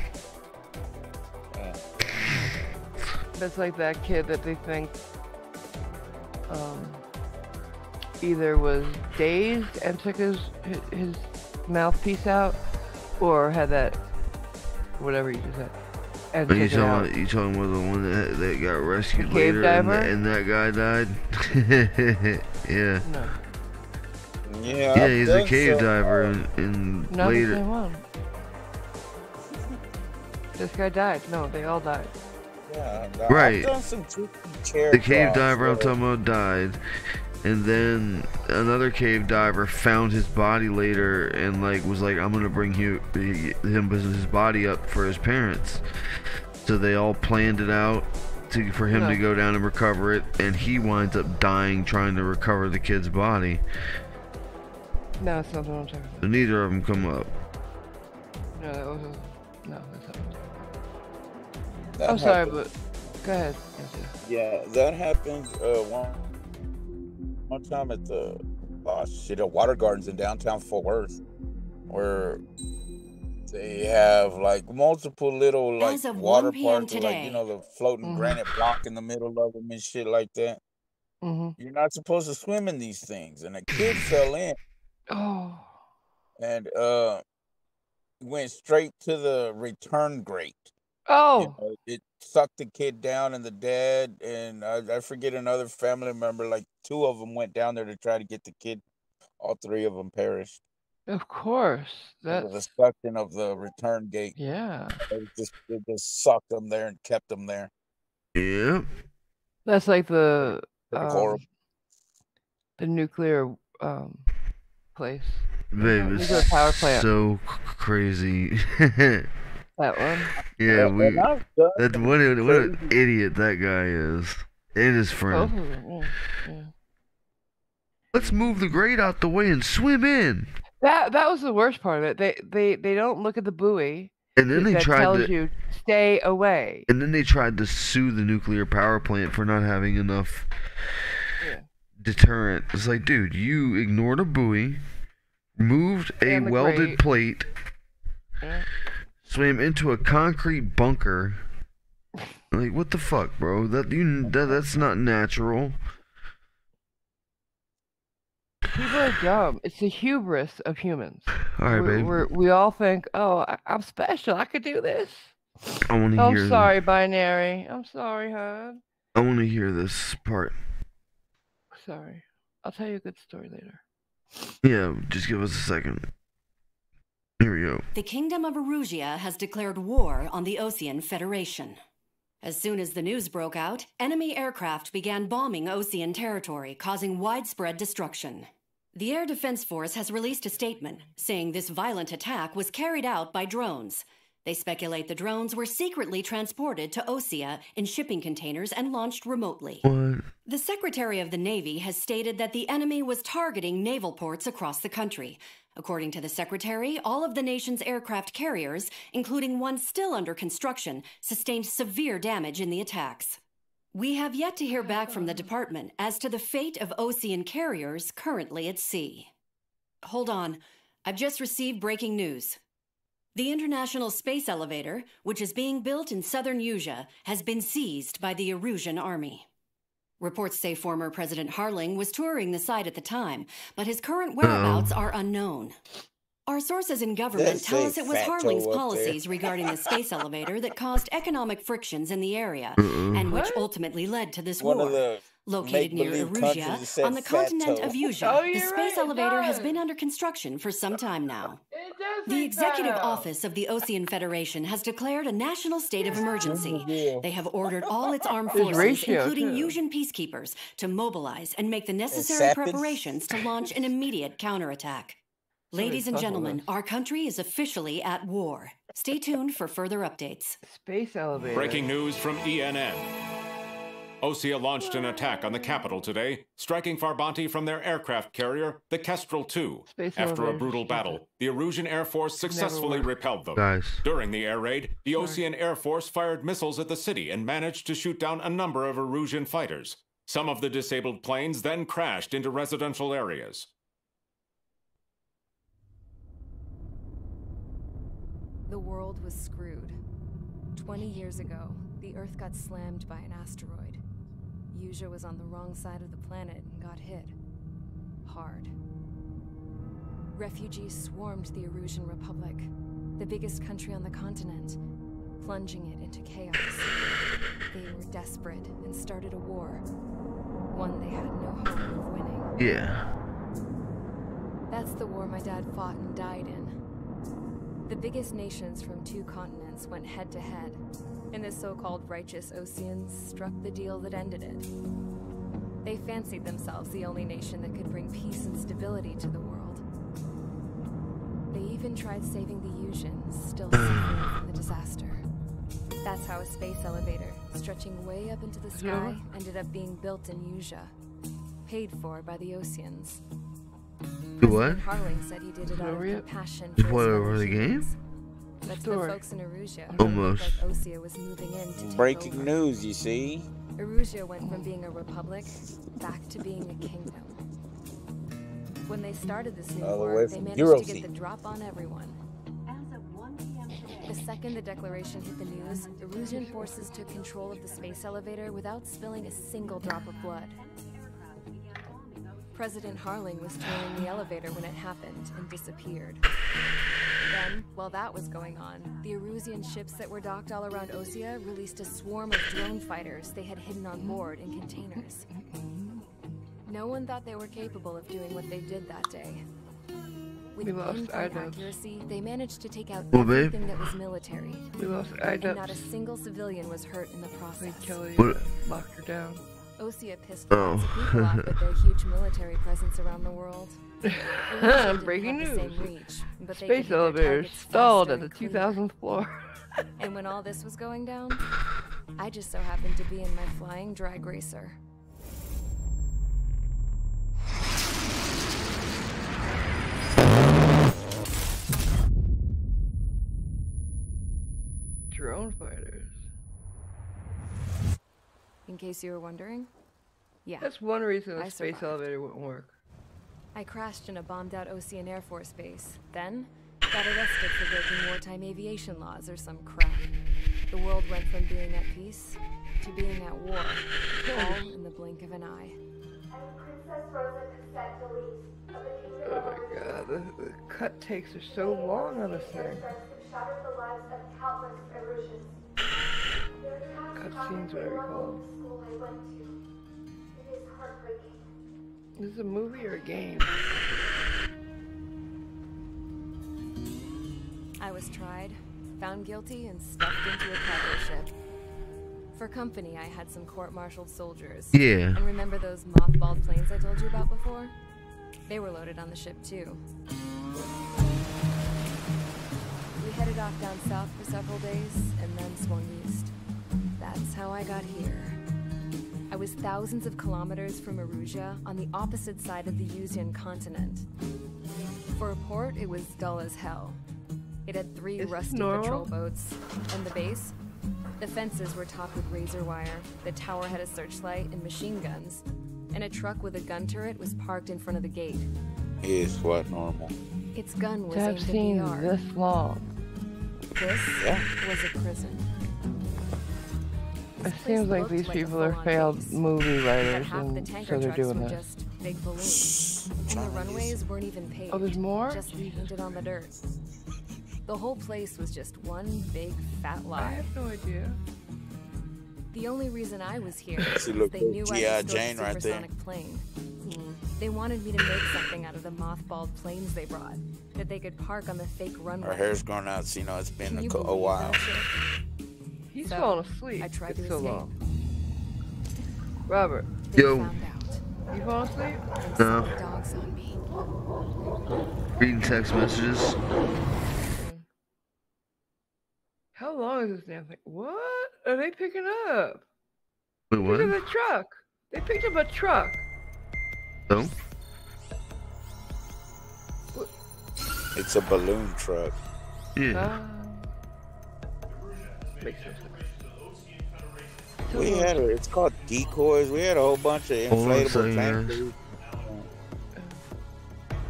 That's like that kid that they think um, either was dazed and took his his, his mouthpiece out, or had that whatever you just said and Are took you it out. talking, you talking about the one that, that got rescued cave later and, that- and that guy died? yeah. No, Yeah. Yeah, I've he's a cave some, diver and, and not the later. same one. This guy died. No, they all died. Yeah, I've Right. some The cave drops, diver I'm talking about died, and then another cave diver found his body later and like was like, "I'm gonna bring you him his body up for his parents." So they all planned it out to for him to go down and recover it, and he winds up dying trying to recover the kid's body. No, it's not the one I'm talking about. So neither of them come up. No, that was a, no, that's not. What I'm, talking that. I'm sorry, but go ahead. Yeah, that happened uh, one one time at the oh shit, at Water Gardens in downtown Fort Worth, where they have like multiple little like As of water 1 p.m. parks, with, like you know the floating Mhm. granite block in the middle of them and shit like that. hmm You're not supposed to swim in these things, and a kid fell in Oh. and uh went straight to the return grate. You Oh. know, it sucked the kid down and the dad and I, I forget another family member. Like two of them went down there to try to get the kid. All three of them perished. Of course. Because of the That's suction of the return gate. yeah. It just it just sucked them there and kept them there. Yep. That's like the um, the nuclear um place. Babe, Nuclear power plant. so crazy. That one. yeah, And- we. and I've done That what, a, what an idiot that guy is. And his Both friend. of them. Yeah. yeah. Let's move the grate out the way and swim in. That that was the worst part of it. They they they don't look at the buoy And then that they tried tells to. you stay away. And then they tried to sue the nuclear power plant for not having enough Yeah. deterrent. It's like, dude, you ignored a buoy, moved a welded grate. plate, Yeah. swam into a concrete bunker. Like, what the fuck, bro? That you that, that's not natural. People are dumb. It's the hubris of humans. All right, we're, babe. we're, we all think, oh, I, I'm special. I could do this. I want to Oh, hear. I'm the- sorry, binary. I'm sorry, hon. I want to hear this part. Sorry. I'll tell you a good story later. Yeah, just give us a second. Here we go. The Kingdom of Erusia has declared war on the Osean Federation. As soon as the news broke out, enemy aircraft began bombing Osean territory, causing widespread destruction. The Air Defense Force has released a statement saying this violent attack was carried out by drones. They speculate the drones were secretly transported to Osea in shipping containers and launched remotely. What? The Secretary of the Navy has stated that the enemy was targeting naval ports across the country. According to the Secretary, all of the nation's aircraft carriers, including one still under construction, sustained severe damage in the attacks. We have yet to hear back from the department as to the fate of Osean carriers currently at sea. Hold on. I've just received breaking news. The International Space Elevator, which is being built in southern Usea, has been seized by the Erusian army. Reports say former President Harling was touring the site at the time, but his current whereabouts hmm. are unknown. Our sources in government tell us it was Harling's Joe up there. policies regarding the space elevator that caused economic frictions in the area, and which ultimately led to this One war. Of the Located near make-believe countries Erusia, that said on the continent of Usea, Oh, the space right, elevator has been under construction for some time now. The Executive that. Office of the Osean Federation has declared a national state of emergency. They have ordered all its armed forces, ratio, including too. Usean peacekeepers, to mobilize and make the necessary preparations to launch an immediate counterattack. Ladies and gentlemen, our country is officially at war. Stay tuned for further updates. Space elevator. Breaking news from ENN. Osea launched an attack on the capital today, striking Farbanti from their aircraft carrier, the Kestrel II. Space After a brutal battle, the Erusian Air Force successfully repelled them. Guys. During the air raid, the Osean Air Force fired missiles at the city and managed to shoot down a number of Erusian fighters. Some of the disabled planes then crashed into residential areas. The world was screwed. 20 years ago, the Earth got slammed by an asteroid. Usea was on the wrong side of the planet and got hit. Hard. Refugees swarmed the Erusian Republic, the biggest country on the continent, plunging it into chaos. They were desperate and started a war. One they had no hope of winning. Yeah. That's the war my dad fought and died in. The biggest nations from two continents went head to head, and the so called righteous Oseans struck the deal that ended it. They fancied themselves the only nation that could bring peace and stability to the world. They even tried saving the Useans, still suffering from the disaster. That's how a space elevator, stretching way up into the sky, ended up being built in Usea, paid for by the Oseans. What? Harling said he did it out of compassion for his what, over the game? Humans. But to the folks in Erusia, Almost. like Osea was moving in to Breaking over. news, you see. Erusia went from being a republic back to being a kingdom. When they started this new All the war, way they from managed to get the drop on everyone. The second the declaration hit the news, Erusian forces took control of the space elevator without spilling a single drop of blood. President Harling was touring the elevator when it happened and disappeared. Then, while that was going on, the Erusian ships that were docked all around Osea released a swarm of drone fighters they had hidden on board in containers. No one thought they were capable of doing what they did that day. With We lost pinpoint accuracy, they managed to take out Well, babe. everything that was military, We lost and not a single civilian was hurt in the They process. Kelly What? locked her down. Osea pissed Oh. lots of people off with their huge military presence around the world. Breaking the news. reach, but they could Space elevator stalled at the 2000th floor. And when all this was going down, I just so happened to be in my flying drag racer. Drone fighters. In case you were wondering, yeah, That's one reason I a space survived. elevator wouldn't work. I crashed in a bombed out Osean Air Force base. Then, got arrested for breaking wartime aviation laws or some crap. The world went from being at peace to being at war, all in the blink of an eye. Oh my god, the, the cut takes are so long on this thing. Cutscenes, whatever you call. This is a movie or a game? I was tried, found guilty, and stuffed into a cargo ship. For company, I had some court-martialed soldiers. Yeah. And remember those mothballed planes I told you about before? They were loaded on the ship too. We headed off down south for several days, and then swung east. That's how I got here. I was thousands of kilometers from Erusia on the opposite side of the Usean continent. For a port, it was dull as hell. It had three Is this rusty normal? patrol boats. And the base? The fences were topped with razor wire, the tower had a searchlight and machine guns, and a truck with a gun turret was parked in front of the gate. Is what normal? Its gun was To have aimed at seen BR. this long. This Yeah. was a prison. It seems like these a people are failed base. movie writers, half the and tanker so they're doing were this. just big balloons. And the runways weren't even paved. Oh, there's more? Just painted on the dirt. The whole place was just one big fat lie. I lie. have no idea. The only reason I was here She was they like knew I G.I. was still a Jane right there. supersonic plane. They wanted me to make something out of the mothballed planes they brought that they could park on the fake runway. Her hair's grown out, so you know it's been a, a while. That shit? He's So, falling asleep. I tried it's to so escape. long. Robert, They Yo. found out you fall asleep? No. dogs on me. Reading text messages. How long is this damn thing? What are they picking up? Wait, Look at what? the truck. They picked up a truck. No? What? It's a balloon truck. Yeah. Uh, makes. We had a, it's called decoys. We had a whole bunch of Hold on a inflatable second, tankers.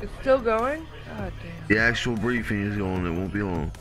It's still going? God damn. The actual briefing is going. It won't be long.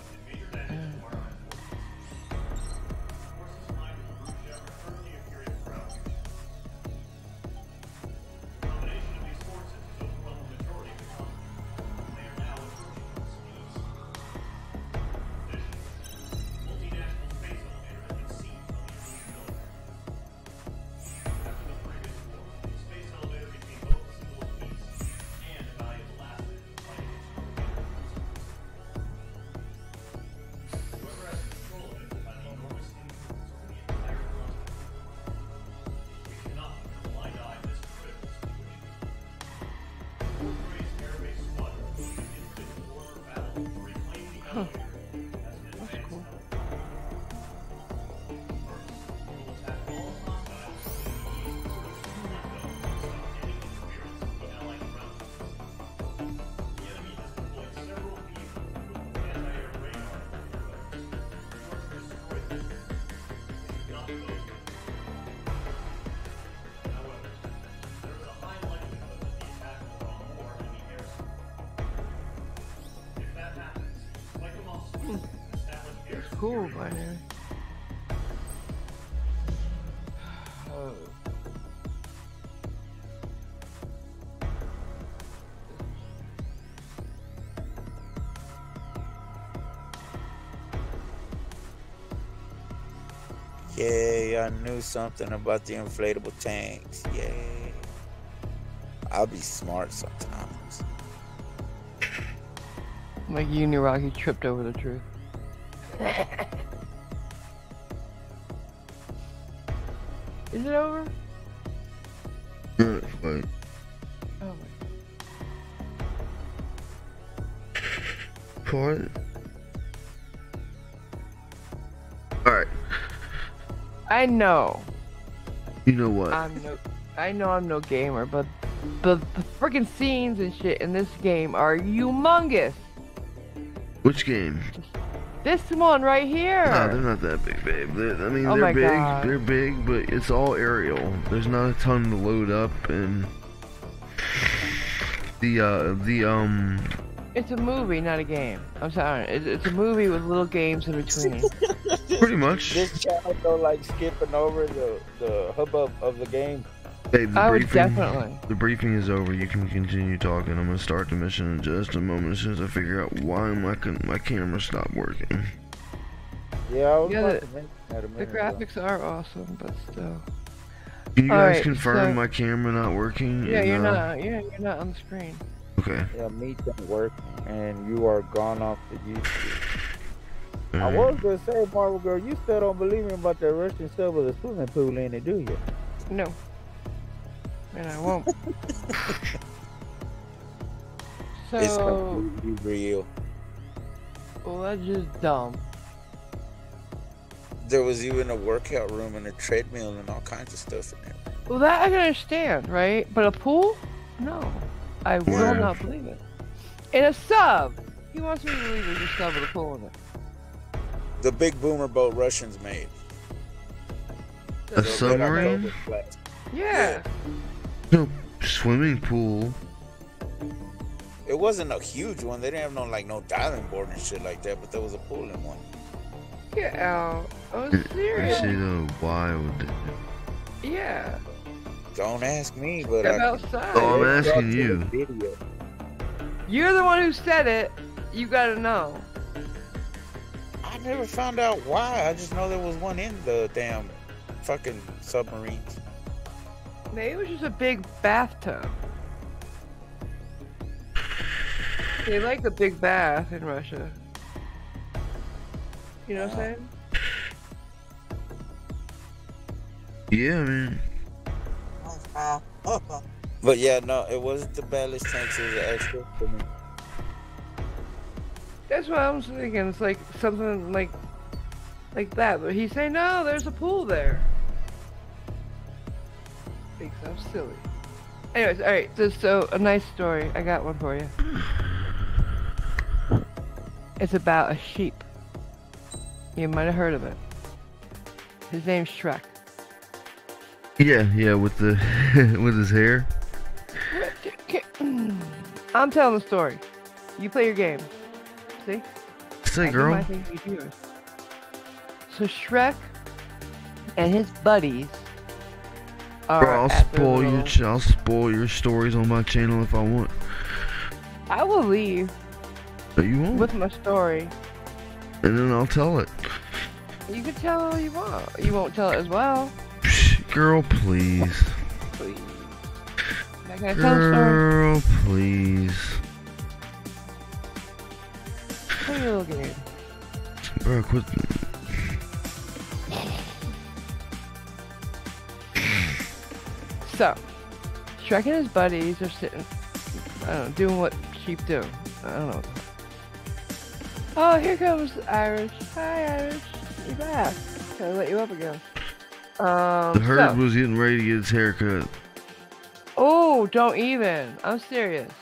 Knew something about the inflatable tanks. Yay. I'll be smart sometimes. Like you knew Rocky tripped over the truth. Is it over? I know. You know what? I'm no. I know I'm no gamer, but the, the freaking scenes and shit in this game are humongous. Which game? This one right here. No, they're not that big, babe. They're, I mean, Oh they're big. God. They're big, but it's all aerial. There's not a ton to load up, and the uh, the um, It's a movie, not a game. I'm sorry. It's, it's a movie with little games in between. pretty much. This channel go like skipping over the, the hubbub of the game. Babe, the I would definitely. The briefing is over. You can continue talking. I'm gonna start the mission in just a moment as soon as I figure out why my con- my camera stopped working. Yeah, I was Yeah, about the- to mention that a The minute ago. graphics are awesome, but still. Can you guys Alright, confirm so- my camera not working? Yeah, And, you're uh, not. Yeah, you're not on the screen. Okay. Yeah, me don't work, and you are gone off the YouTube. I alright. was gonna say, Marvel Girl, you still don't believe me about that Russian stuff with a swimming pool in it, do you? No. And I won't. It's so, completely real. Well, that's just dumb. There was even a workout room and a treadmill and all kinds of stuff in there. Well, that I can understand, right? But a pool? No. I will Yeah. not believe it. In a sub! He wants me to believe there's a sub with a pool in it. The big boomer boat Russians made. A submarine? Yeah. No swimming pool. It wasn't a huge one. They didn't have no like no diving board and shit like that, but there was a pool in one. Get out. Oh, I was I serious. see though. Why would? Yeah. Don't ask me, but Step I, outside. Oh, I'm I brought asking the you. Video. You're the one who said it. You gotta know. I never found out why. I just know there was one in the damn fucking submarines. Maybe it was just a big bathtub. They like the big bath in Russia. You know what I'm uh. saying? Yeah, I mean, But yeah, no, it wasn't the ballast tanks. It was the extra. That's what I was thinking. It's like something like like that. But he's saying no, there's a pool there. Thinks I'm silly. Anyways, all right. So, so a nice story. I got one for you. It's about a sheep. You might have heard of it. His name's Shrek. yeah, yeah, with the with his hair. I'm telling the story. You play your game. See? Say, I girl. thing, you do yours. So Shrek and his buddies are Bro, I'll spoil your little- ch- I'll spoil your stories on my channel if I want. I will leave But you won't, with my story. and then I'll tell it. You can tell all you want. You won't tell it as well. Psh, girl, please. Please. Now, can I tell the story? Girl, please. Play your little game. Bro, quit. So, Shrek and his buddies are sitting, I don't know, doing what sheep do. I don't know. Oh, here comes Irish. Hi, Irish. You back? Can I let you up again? Um, The herd so- was getting ready to get his haircut. Oh, don't even. I'm serious.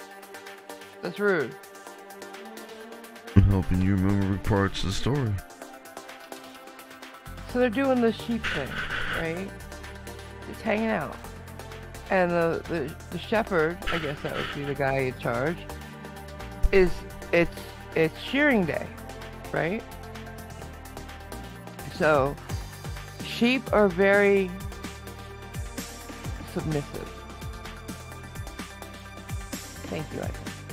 That's rude. I'm helping you remember parts of the story. So they're doing the sheep thing, right? Just hanging out. And the, the, the shepherd, I guess that would be the guy in charge, is it's it's shearing day, right? So sheep are very submissive. Thank you, Icon.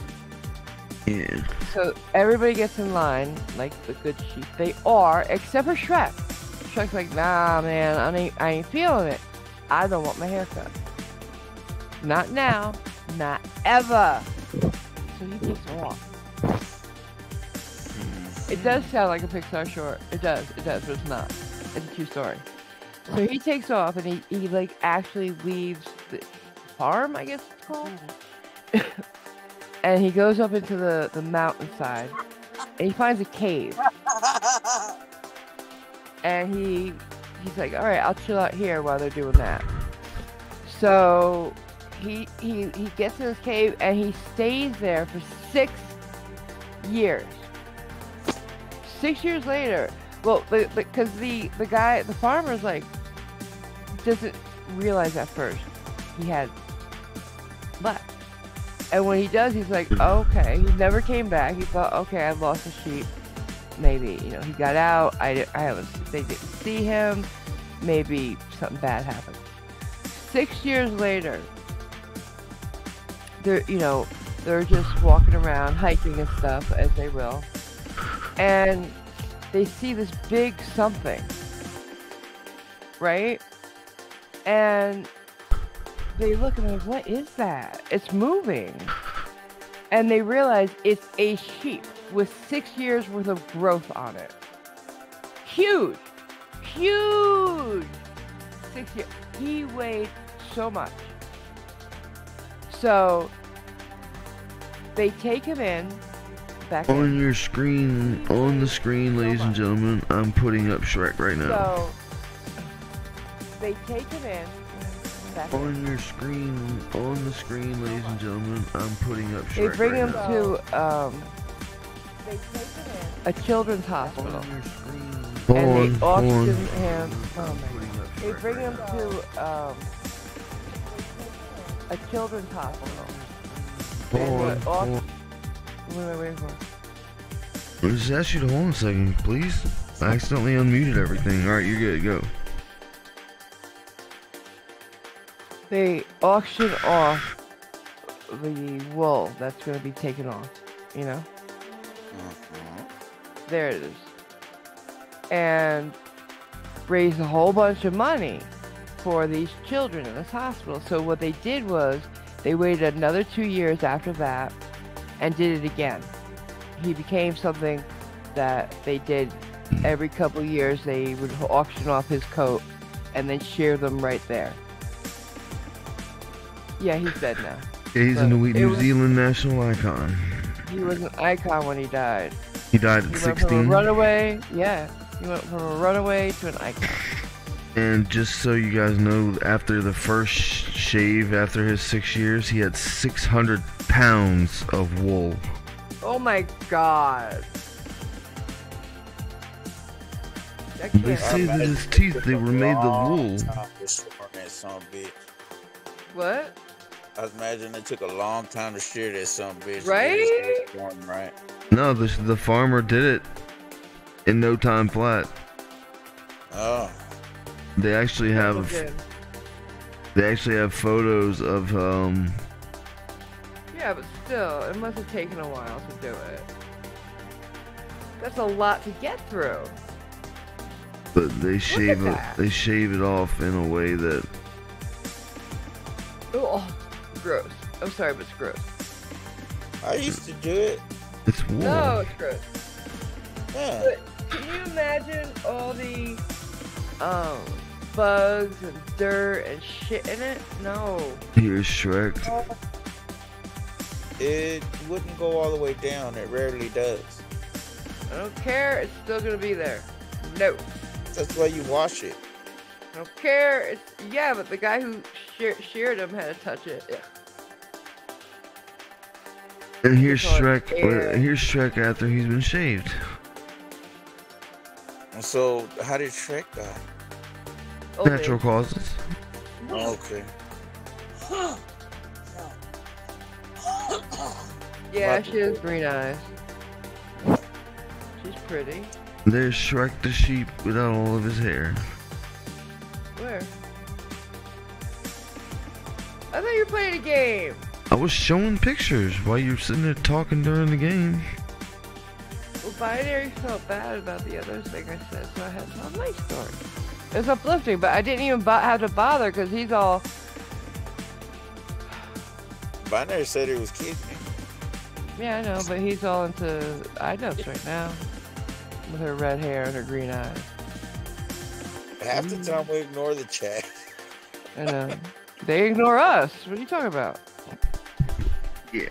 Yeah. So everybody gets in line like the good sheep they are, except for Shrek. Shrek's like, nah, man, I ain't, I ain't feeling it. I don't want my hair cut. Not now, not ever. So he takes off. It does sound like a Pixar short. It does, it does, but it's not. It's a true story. So he takes off and he, he like actually leaves the farm, I guess it's called. Mm-hmm. and he goes up into the, the mountainside and he finds a cave. And he he's like, all right, I'll chill out here while they're doing that. So he he he gets in this cave and he stays there for six years. Six years later, well, because the, the the guy, the farmer's like, doesn't realize at first he had left. And when he does, he's like, okay. He never came back. He thought, okay, I lost a sheep. Maybe you know he got out. I I haven't. They didn't see him. Maybe something bad happened. Six years later, they're you know they're just walking around hiking and stuff as they will, and they see this big something, right? And they look and they're like, what is that? It's moving. And they realize it's a sheep with six years worth of growth on it. Huge. Huge. Six years. He weighed so much. So they take him in, back in. On your screen, on the screen, ladies and gentlemen, I'm putting up Shrek right now. So they take him in. Back. On your screen, on the screen, ladies and gentlemen, I'm putting up They bring right him now. to um, a children's hospital. On your screen. and they on. auction him. Oh I'm my putting up They bring right him now. to um, a children's hospital. Hold and on, what hold au- on. What am I waiting for? I'll just ask you to hold on a second, please. I accidentally unmuted everything. Alright, you're good, go. They auction off the wool that's going to be taken off. You know, Mhm. there it is, and raise a whole bunch of money for these children in this hospital. So what they did was they waited another two years after that and did it again. He became something that they did every couple years. They would auction off his coat and then share them right there. Yeah, he's dead now. Yeah, he's a New, New was- Zealand national icon. He was an icon when he died. He died He at went from a 16. runaway, yeah. He went from a runaway to an icon. And just so you guys know, after the first shave, after his six years, he had 600 pounds of wool. Oh my god. They say that his teeth, they were made of wool. Time to shore that son of a bitch. What? I was imagining it took a long time to shear that some bitch. Right? It warm, right? No, the, the farmer did it in no time flat. Oh. They actually have Okay. they actually have photos of um Yeah, but still, it must have taken a while to do it. That's a lot to get through. but they shave it they shave it off in a way that Oh, gross. I'm sorry, but it's gross. I used to do it. it's wool. No, it's gross. Yeah. But can you imagine all the um bugs and dirt and shit in it? No. Here's Shrek. It wouldn't go all the way down. It rarely does. I don't care. It's still gonna be there. No. That's why you wash it. I don't care. It's yeah, but the guy who shear, sheared him had to touch it. Yeah. And here's Shrek. air. Here's Shrek after he's been shaved. And so, how did Shrek die? Old Natural age. causes. Okay. Yeah, she has green eyes. She's pretty. There's Shrek the sheep without all of his hair. Where? I thought you were playing a game. I was showing pictures while you were sitting there talking during the game. Well, Binary felt bad about the other thing I said, so I had to tell my story. It's uplifting, but I didn't even bo- have to bother because he's all, Binary said he was kidding me. yeah, I know, but he's all into iDubbbz right now. With her red hair and her green eyes. Half the time we ignore the chat. I know. they ignore us. What are you talking about? Yeah.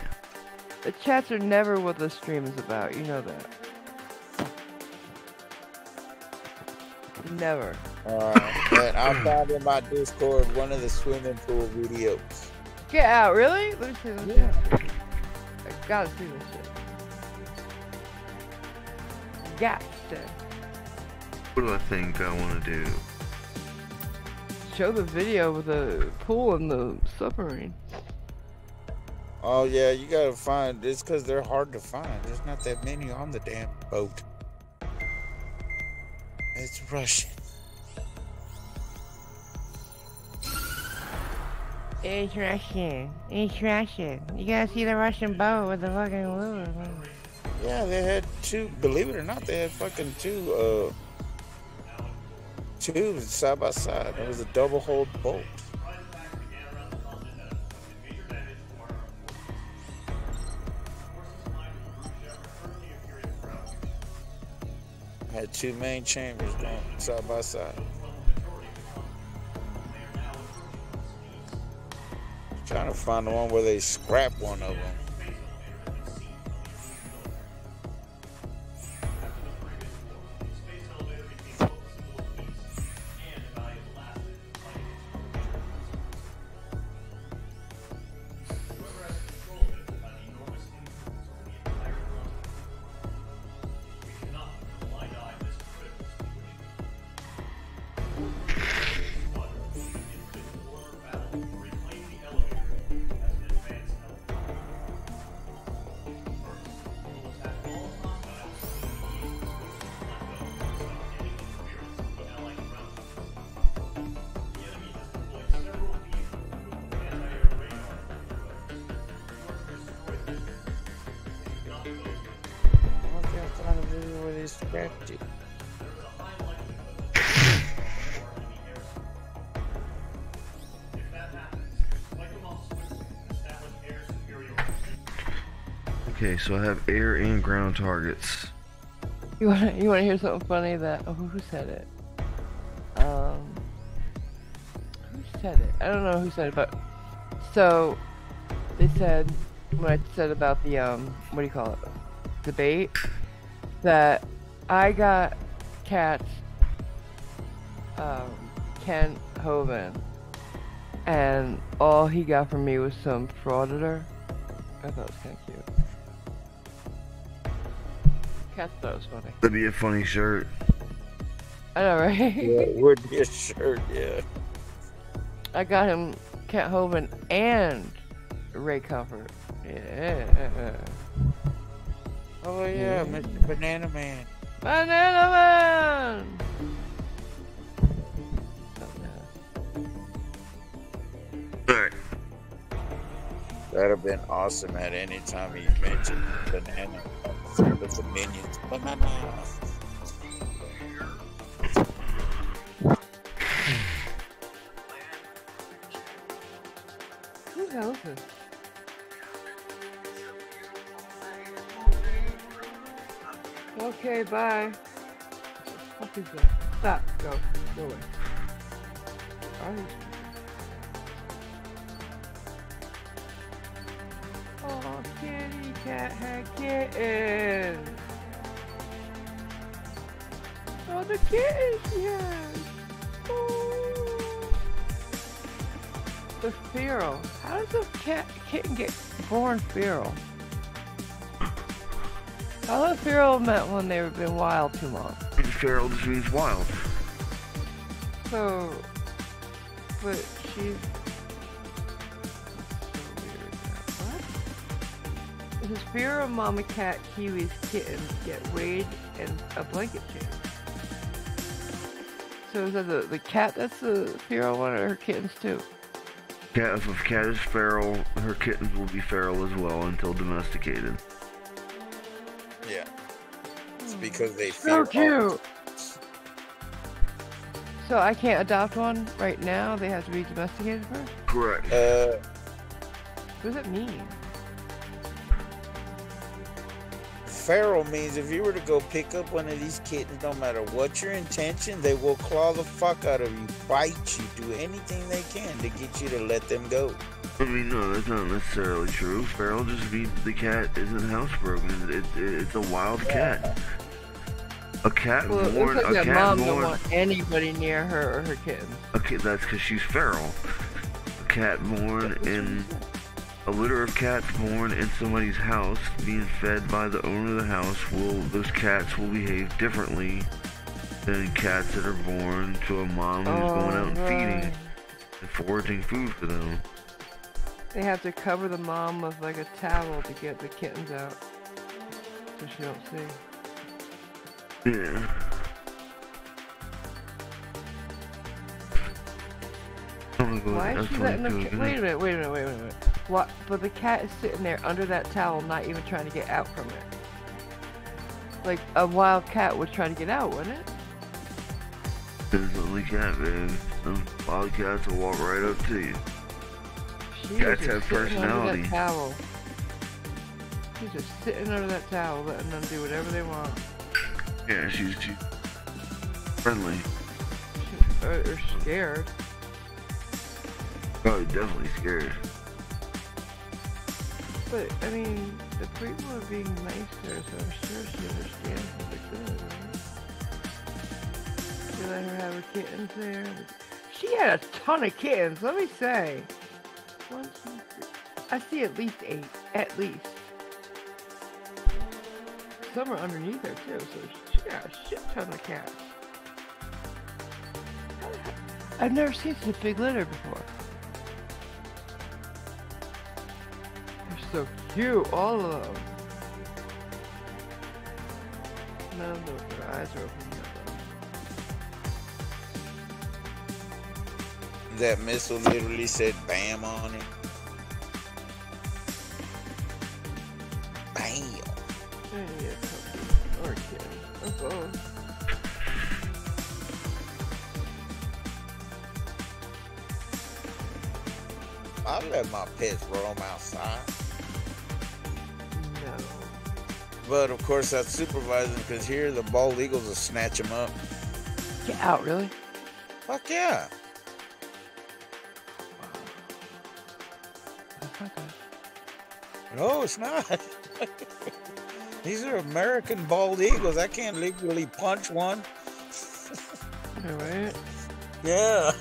The chats are never what the stream is about. You know that. Never. Uh, and I found in my Discord one of the swimming pool videos. Get out, really? Let me see. Let me see. I gotta see this shit. Got to. What do I think I want to do? Show the video with the pool and the submarine. Oh yeah, you gotta find. It's because they're hard to find. There's not that many on the damn boat. It's Russian. It's Russian. It's Russian. You gotta see the Russian boat with the fucking lure. Yeah, they had two. Believe it or not, they had fucking two. Uh, two side by side. It was a double hold boat. Had two main chambers going side by side. Trying to find the one where they scrap one of them. Okay, so I have air and ground targets. You wanna you wanna hear something funny that oh, who said it? Um who said it? I don't know who said it, but so they said when I said about the um what do you call it? Debate that I got cats um Kent Hovind and all he got from me was some frauditor. I thought it was kinda cute. Cats thought it was funny. That'd be a funny shirt. I know, right? Yeah, it would be a shirt, yeah. I got him Cat Hovind and Ray Comfort. Yeah. Oh yeah, Mr. Banana Man. Banana Man! Alright. That'd have been awesome at any time he mentioned banana with the minions. Banana. Who the is this? Okay, bye. What is that? Stop. Go. Go away. Bye. Had kittens. Oh, the kittens she has. Oh. The feral. How does a cat kitten get born feral? I thought feral meant when they've been wild too long. Feral means wild. So, but she's. Feral mama cat Kiwi's kittens get weighed in a blanket change. So is that the, the cat that's the feral one or her kittens too? Cat, if a cat is feral, her kittens will be feral as well until domesticated. Yeah. It's because they So fear cute. So I can't adopt one right now. They have to be domesticated first. Correct. Uh, What does that mean? Feral means if you were to go pick up one of these kittens, no matter what your intention, they will claw the fuck out of you, bite you, do anything they can to get you to let them go. I mean, no, that's not necessarily true. Feral just means the cat isn't housebroken. It, it, it's a wild cat. A cat Well, it born, looks like a that cat mom don't born. want anybody near her or her kittens. Okay, that's because she's feral. A cat born in a litter of cats born in somebody's house, being fed by the owner of the house, will those cats will behave differently than cats that are born to a mom who's oh, going out and feeding and foraging food for them. They have to cover the mom with like a towel to get the kittens out, so she don't see. Yeah. I'm gonna go Why is she letting? Wait a minute, wait a minute, wait a minute. What? But the cat is sitting there under that towel, not even trying to get out from it. Like a wild cat would try to get out, wouldn't it? It's only cat. Some wild cats will walk right up to you. She Cats have sitting under personality. that towel. She's just sitting under that towel, letting them do whatever they want. Yeah, she's, she's friendly. She, or, or scared. Probably definitely scared. But I mean, the people are being nice to her, so I'm sure she understands what they're doing. They let her have her kittens there. She had a ton of kittens. Let me say. One, two, three. I see at least eight. At least. Some are underneath her too, so she got a shit ton of cats. I've never seen such a big litter before. So cute, all of them. None of those, their eyes are open. That missile literally said "bam" on it. Bam. though. Yeah, yeah, puppy. Or kid. Or both. I let my pets roam outside. But of course that's supervising because here the bald eagles will snatch them up. Get out, really? Fuck yeah. No, it's not. These are American bald eagles. I can't legally punch one. All right. Yeah.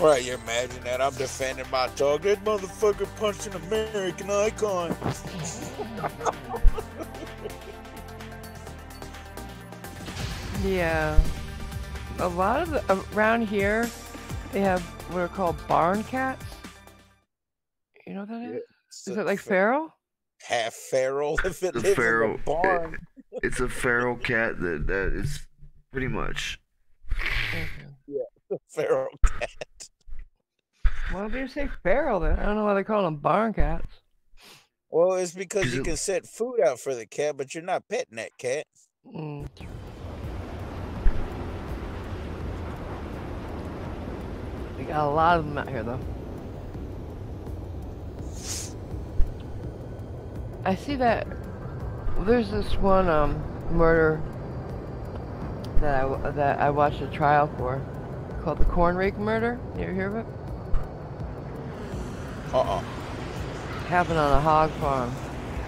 Reverse. Right, you imagine that? I'm defending my dog. That motherfucker punched an American icon. Yeah. A lot of the, around here, they have what are called barn cats. You know what that is? Is it like feral? half feral if it The lives feral. in a barn? It's a feral cat that that is pretty much. Yeah, feral cat. Why do you say feral then? I don't know why they call them barn cats. Well, it's because you can set food out for the cat, but you're not petting that cat. Mm. We got a lot of them out here though. I see that there's this one um murder that I w- that I watched a trial for called the corn rake murder. You ever hear of it? Uh-uh. happened on a hog farm.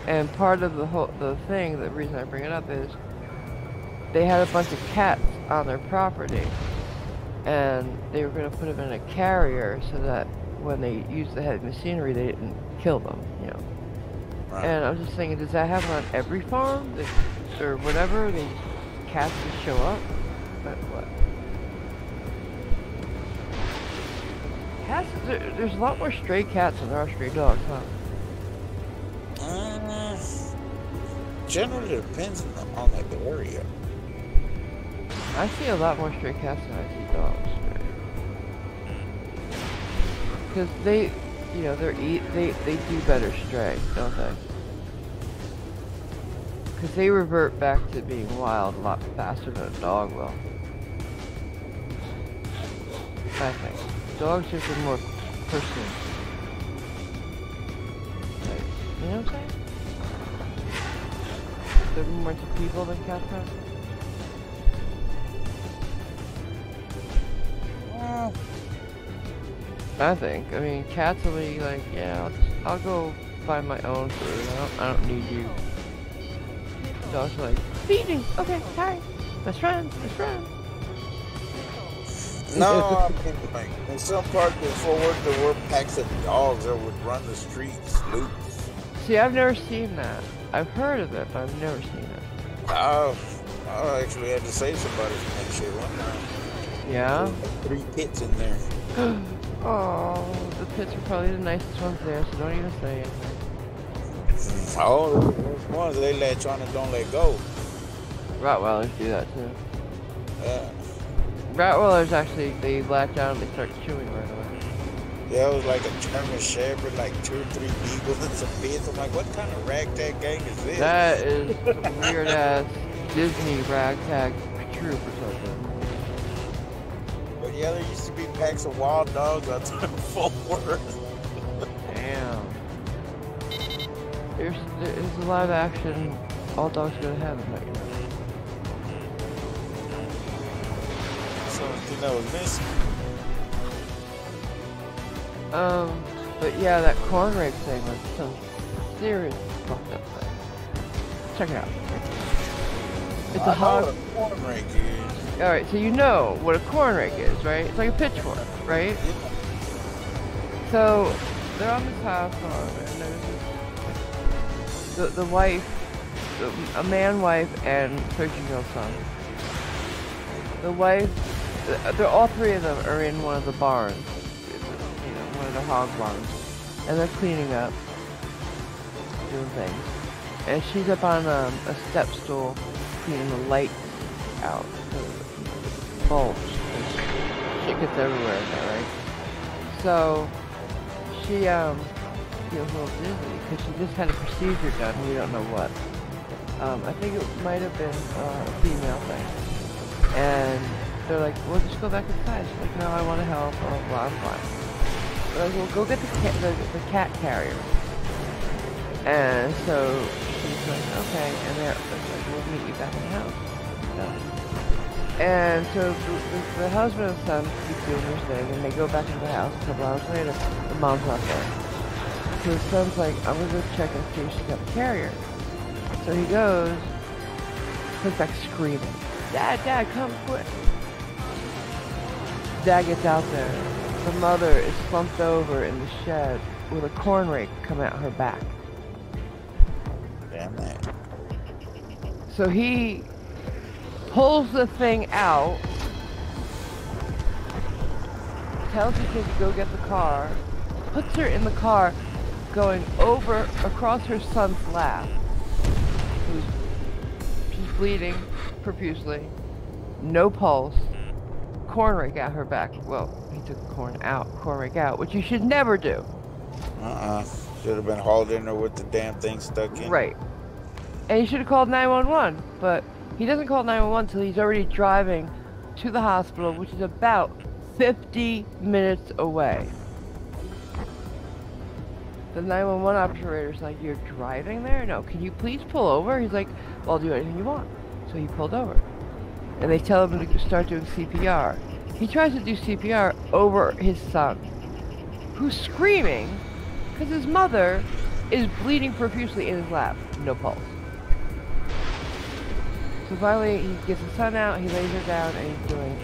And part of the whole the thing, the reason I bring it up is they had a bunch of cats on their property, and they were going to put them in a carrier so that when they used the heavy machinery, they didn't kill them, you know. Right. And I was just thinking, does that happen on every farm, That- or whatever? They cats just show up, but what? Cats, there, there's a lot more stray cats than there are stray dogs, huh? Uh, generally depends on the, on the area. I see a lot more stray cats than I see dogs. Because they, you know, they're eat they they do better stray, don't they? Because they revert back to being wild a lot faster than a dog will. I think dogs just are more personal. Like, you know what I'm saying? They're more to people than cats are. I think. I mean, cats will be like, yeah, I'll, I'll go find my own food. I don't, I don't need you. Dogs are like, feeding. Okay, hi. Best friend, best friend. No, I mean, like, in some parts of Fort Worth, there were packs of dogs that would run the streets loose. See, I've never seen that. I've heard of it, but I've never seen it. I, I actually had to save somebody from that shit one time. Yeah? Three pits in there. oh, the pits are probably the nicest ones there, so don't even say mm, anything. Oh, there's ones they latch on and don't let go. Rottweilers do that too. Yeah. Rottweilers actually, they latch on and they start chewing right away. Yeah, it was like a German Shepherd, like two or three beagles and some pits. I'm like, what kind of ragtag gang is this? That is weird ass Disney ragtag troop or something. But yeah, there used to be packs of wild dogs out there Fort Worth. Damn. There's there's a lot of action all dogs gonna have in that, you know. Something that was. Um, but yeah, that corn rake thing was some serious fucked up thing. Check it out. It's I a hog. what a corn rake is. All right, so you know what a corn rake is, right? It's like a pitchfork, right? So they're on this farm, and there's the the wife, the, a man, wife, and 13 year old son. The wife, they're all three of them are in one of the barns, you know, one of the hog barns, and they're cleaning up, doing things, and she's up on um, a step stool cleaning the lights out, the bulbs. Shit gets everywhere there, right? So she um feels a little dizzy because she just had a procedure done. We don't know what. Um, I think it might have been uh, a female thing. And they're like, well, just go back inside. She's like, no, I want to help. Blah I'm fine. They're like, well, go get the cat, the, the cat carrier. And so she's like, okay, and they're like, we'll meet you back in the house. So- And so the, the, the husband and son keep doing their thing, and they go back into the house a couple hours later. The mom's not there. So the son's like, I'm gonna go check and see if she's got a carrier. So he goes, comes back screaming, Dad, Dad, come quick. Dad gets out there. The mother is slumped over in the shed with a corn rake coming out her back. Damn that. So he pulls the thing out, tells the kid to go get the car, puts her in the car, going over across her son's lap, who's she's bleeding profusely, no pulse, corn rake at her back. Well, he took the corn out, corn rake out, which you should never do. Uh-uh. Should have been hauled in there with the damn thing stuck in. Right. And he should have called 911, but he doesn't call 911 until he's already driving to the hospital, which is about 50 minutes away. The 911 operator's like, You're driving there? No, can you please pull over? He's like, Well, I'll do anything you want. So he pulled over. And they tell him to start doing CPR. He tries to do CPR over his son, who's screaming because his mother is bleeding profusely in his lap. No pulse. So finally, he gets his son out, he lays her down, and he's doing.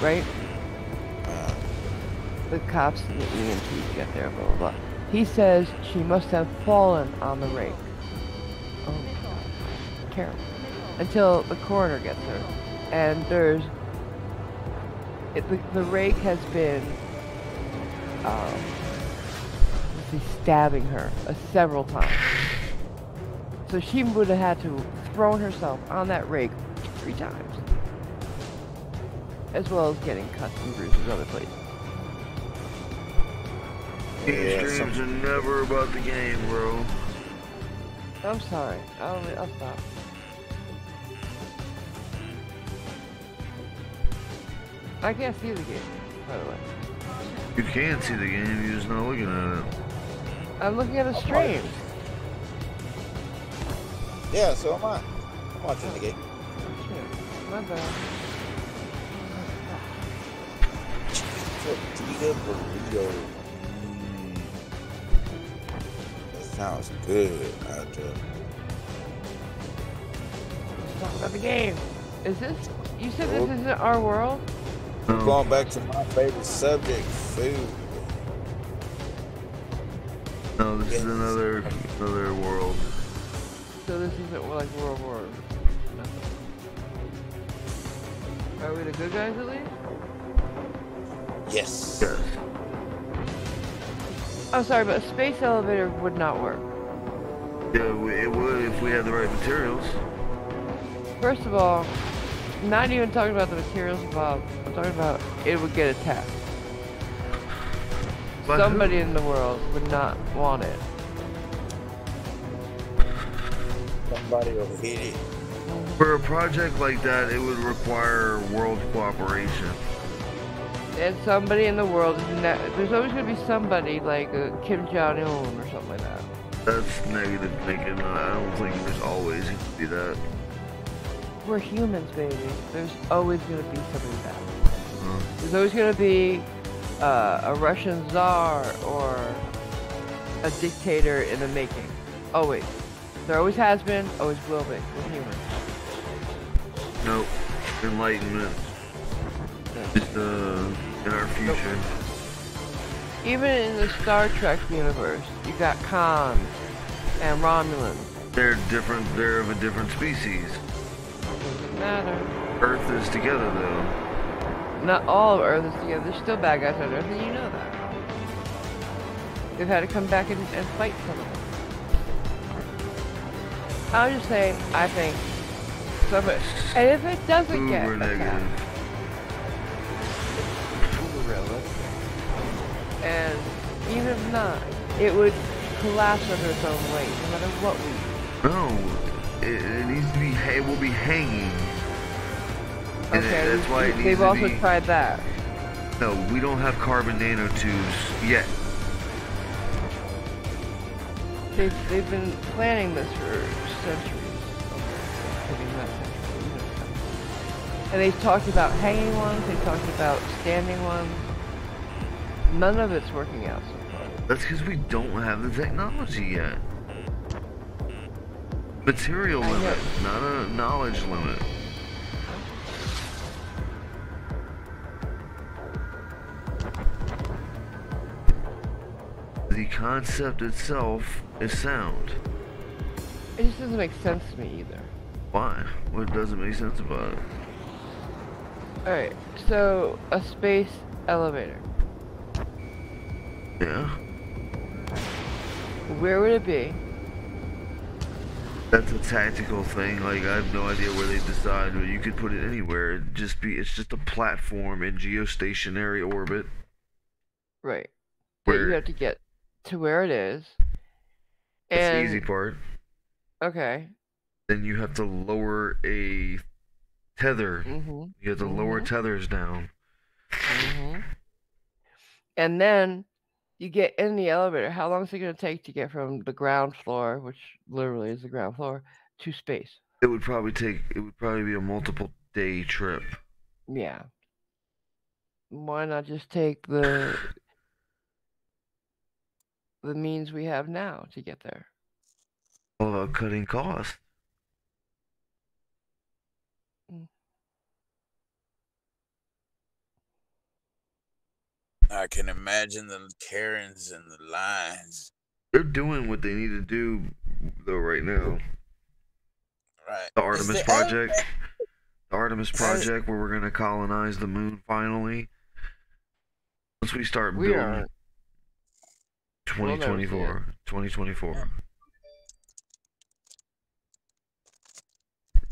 Right? The cops and the EMTs get there, blah blah blah. He says she must have fallen on the rake. Oh my god. Terrible. Until the coroner gets her. And there's. It, the, the rake has been. Um, see, stabbing her uh, several times. So she would have had to thrown herself on that rake three times. As well as getting cuts and bruises other places. These Yeah, streams some- are never about the game, bro. I'm sorry. I'll, I'll stop. I can't see the game, by the way. You can't see the game, you're just not looking at it. I'm looking at a stream. Yeah, so am I. I'm watching the game. Shit, my bad. Tortilla burrito. That sounds good, Aljo. Let's talk about the game. Is this? You said Oh. this isn't our world? We're going back to my favorite subject, food. No, this is another another world. So this isn't like World War. Nothing. Are we the good guys at least? Yes. Yes. I'm sorry, but a space elevator would not work. Yeah, it would if we had the right materials. First of all, not even talking about the materials involved. I'm talking about it would get attacked. But who- Somebody in the world would not want it. Somebody will hit it. For a project like that, it would require world cooperation. And somebody in the world is there's always gonna be somebody like uh, Kim Jong Un or something like that. That's negative thinking. I don't think there's always going to be that. We're humans, baby. There's always gonna be something bad. Uh, There's always gonna be uh, a Russian czar or a dictator in the making. Always. There always has been, always will be. We're humans. nope. Enlightenment. Just, uh, in our future. Even in the Star Trek universe, you got Khan and Romulans. They're different. They're of a different species. Doesn't matter. Earth is together, though. Not all of Earth is together. There's still bad guys on Earth, and you know that. They've had to come back and, and fight some of them. I'll just say, I think somebody, and if it doesn't get Uber attacked, uber realistic, and even if not, it would collapse under its own weight, no matter what we do. No, it, it needs to be. It will be hanging. And Okay, that's why it needs they've also be. tried that. No, we don't have carbon nanotubes yet. they've, they've been planning this for centuries. Okay, maybe not centuries, you know, And they talked about hanging ones, they talked about standing ones. None of it's working out so far. That's because we don't have the technology yet. Material limit, not a knowledge limit. The concept itself is sound. It just doesn't make sense to me either. Why? What doesn't make sense about it? Alright, so a space elevator. Yeah, Where would it be? that's a tactical thing. Like I have no idea where they decide, but you could put it anywhere. It just be it's just a platform in geostationary orbit. Right. That Where you have to get to where it is. that's And the easy part. okay. Then you have to lower a tether. Mm-hmm. You have to lower Mhm. tethers down. Mm-hmm. And then you get in the elevator. How long is it going to take to get from the ground floor, which literally is the ground floor, to space? It would probably take. It would probably be a multiple day trip. Yeah. Why not just take the the means we have now to get there? All about cutting costs. Mm. I can imagine the Karens and the lines. They're doing what they need to do, though. Right now, Right. the Artemis the project. The Artemis project, where we're gonna colonize the moon finally. Once we start We building. are. We'll never see it. 2024. 2024.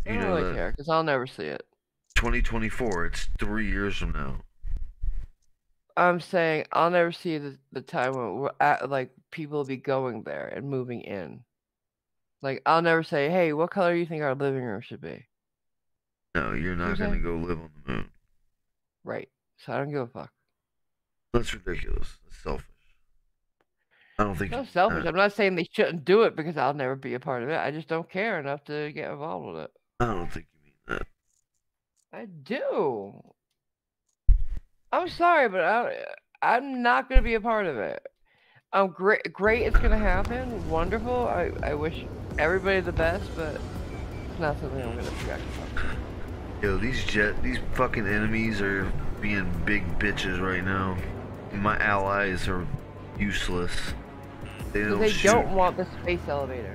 I don't know really that care because I'll never see it. 2024. It's three years from now. I'm saying I'll never see the, the time when we're at, like people will be going there and moving in. Like I'll never say, "Hey, what color do you think our living room should be?" No, you're not Okay. gonna go live on the moon. Right. So I don't give a fuck. That's ridiculous. That's selfish. I don't think. You- selfish. uh, I'm not saying they shouldn't do it because I'll never be a part of it. I just don't care enough to get involved with it. I don't think you mean that. I do. I'm sorry, but I, I'm not going to be a part of it. I'm great. Great, it's going to happen. Wonderful. I, I wish everybody the best, but it's not something I'm going to project. Yo, these jet, these fucking enemies are being big bitches right now. My allies are useless. They 'Cause don't they don't want the space elevator.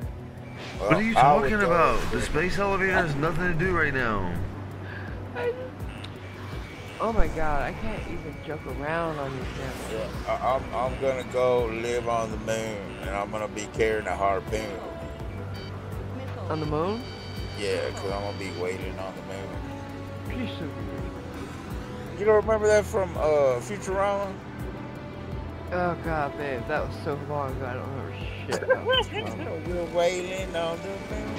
What are you talking about? The space elevator has nothing to do right now. I just- Oh my god, I can't even joke around on these channels. Yeah, I, I'm, I'm gonna go live on the moon, and I'm gonna be carrying a harpoon. On the moon? Yeah, cause I'm gonna be waiting on the moon. You're so. You don't remember that from uh Futurama? Oh god, babe, that was so long ago. I don't remember shit. about this film. We're waiting on the moon.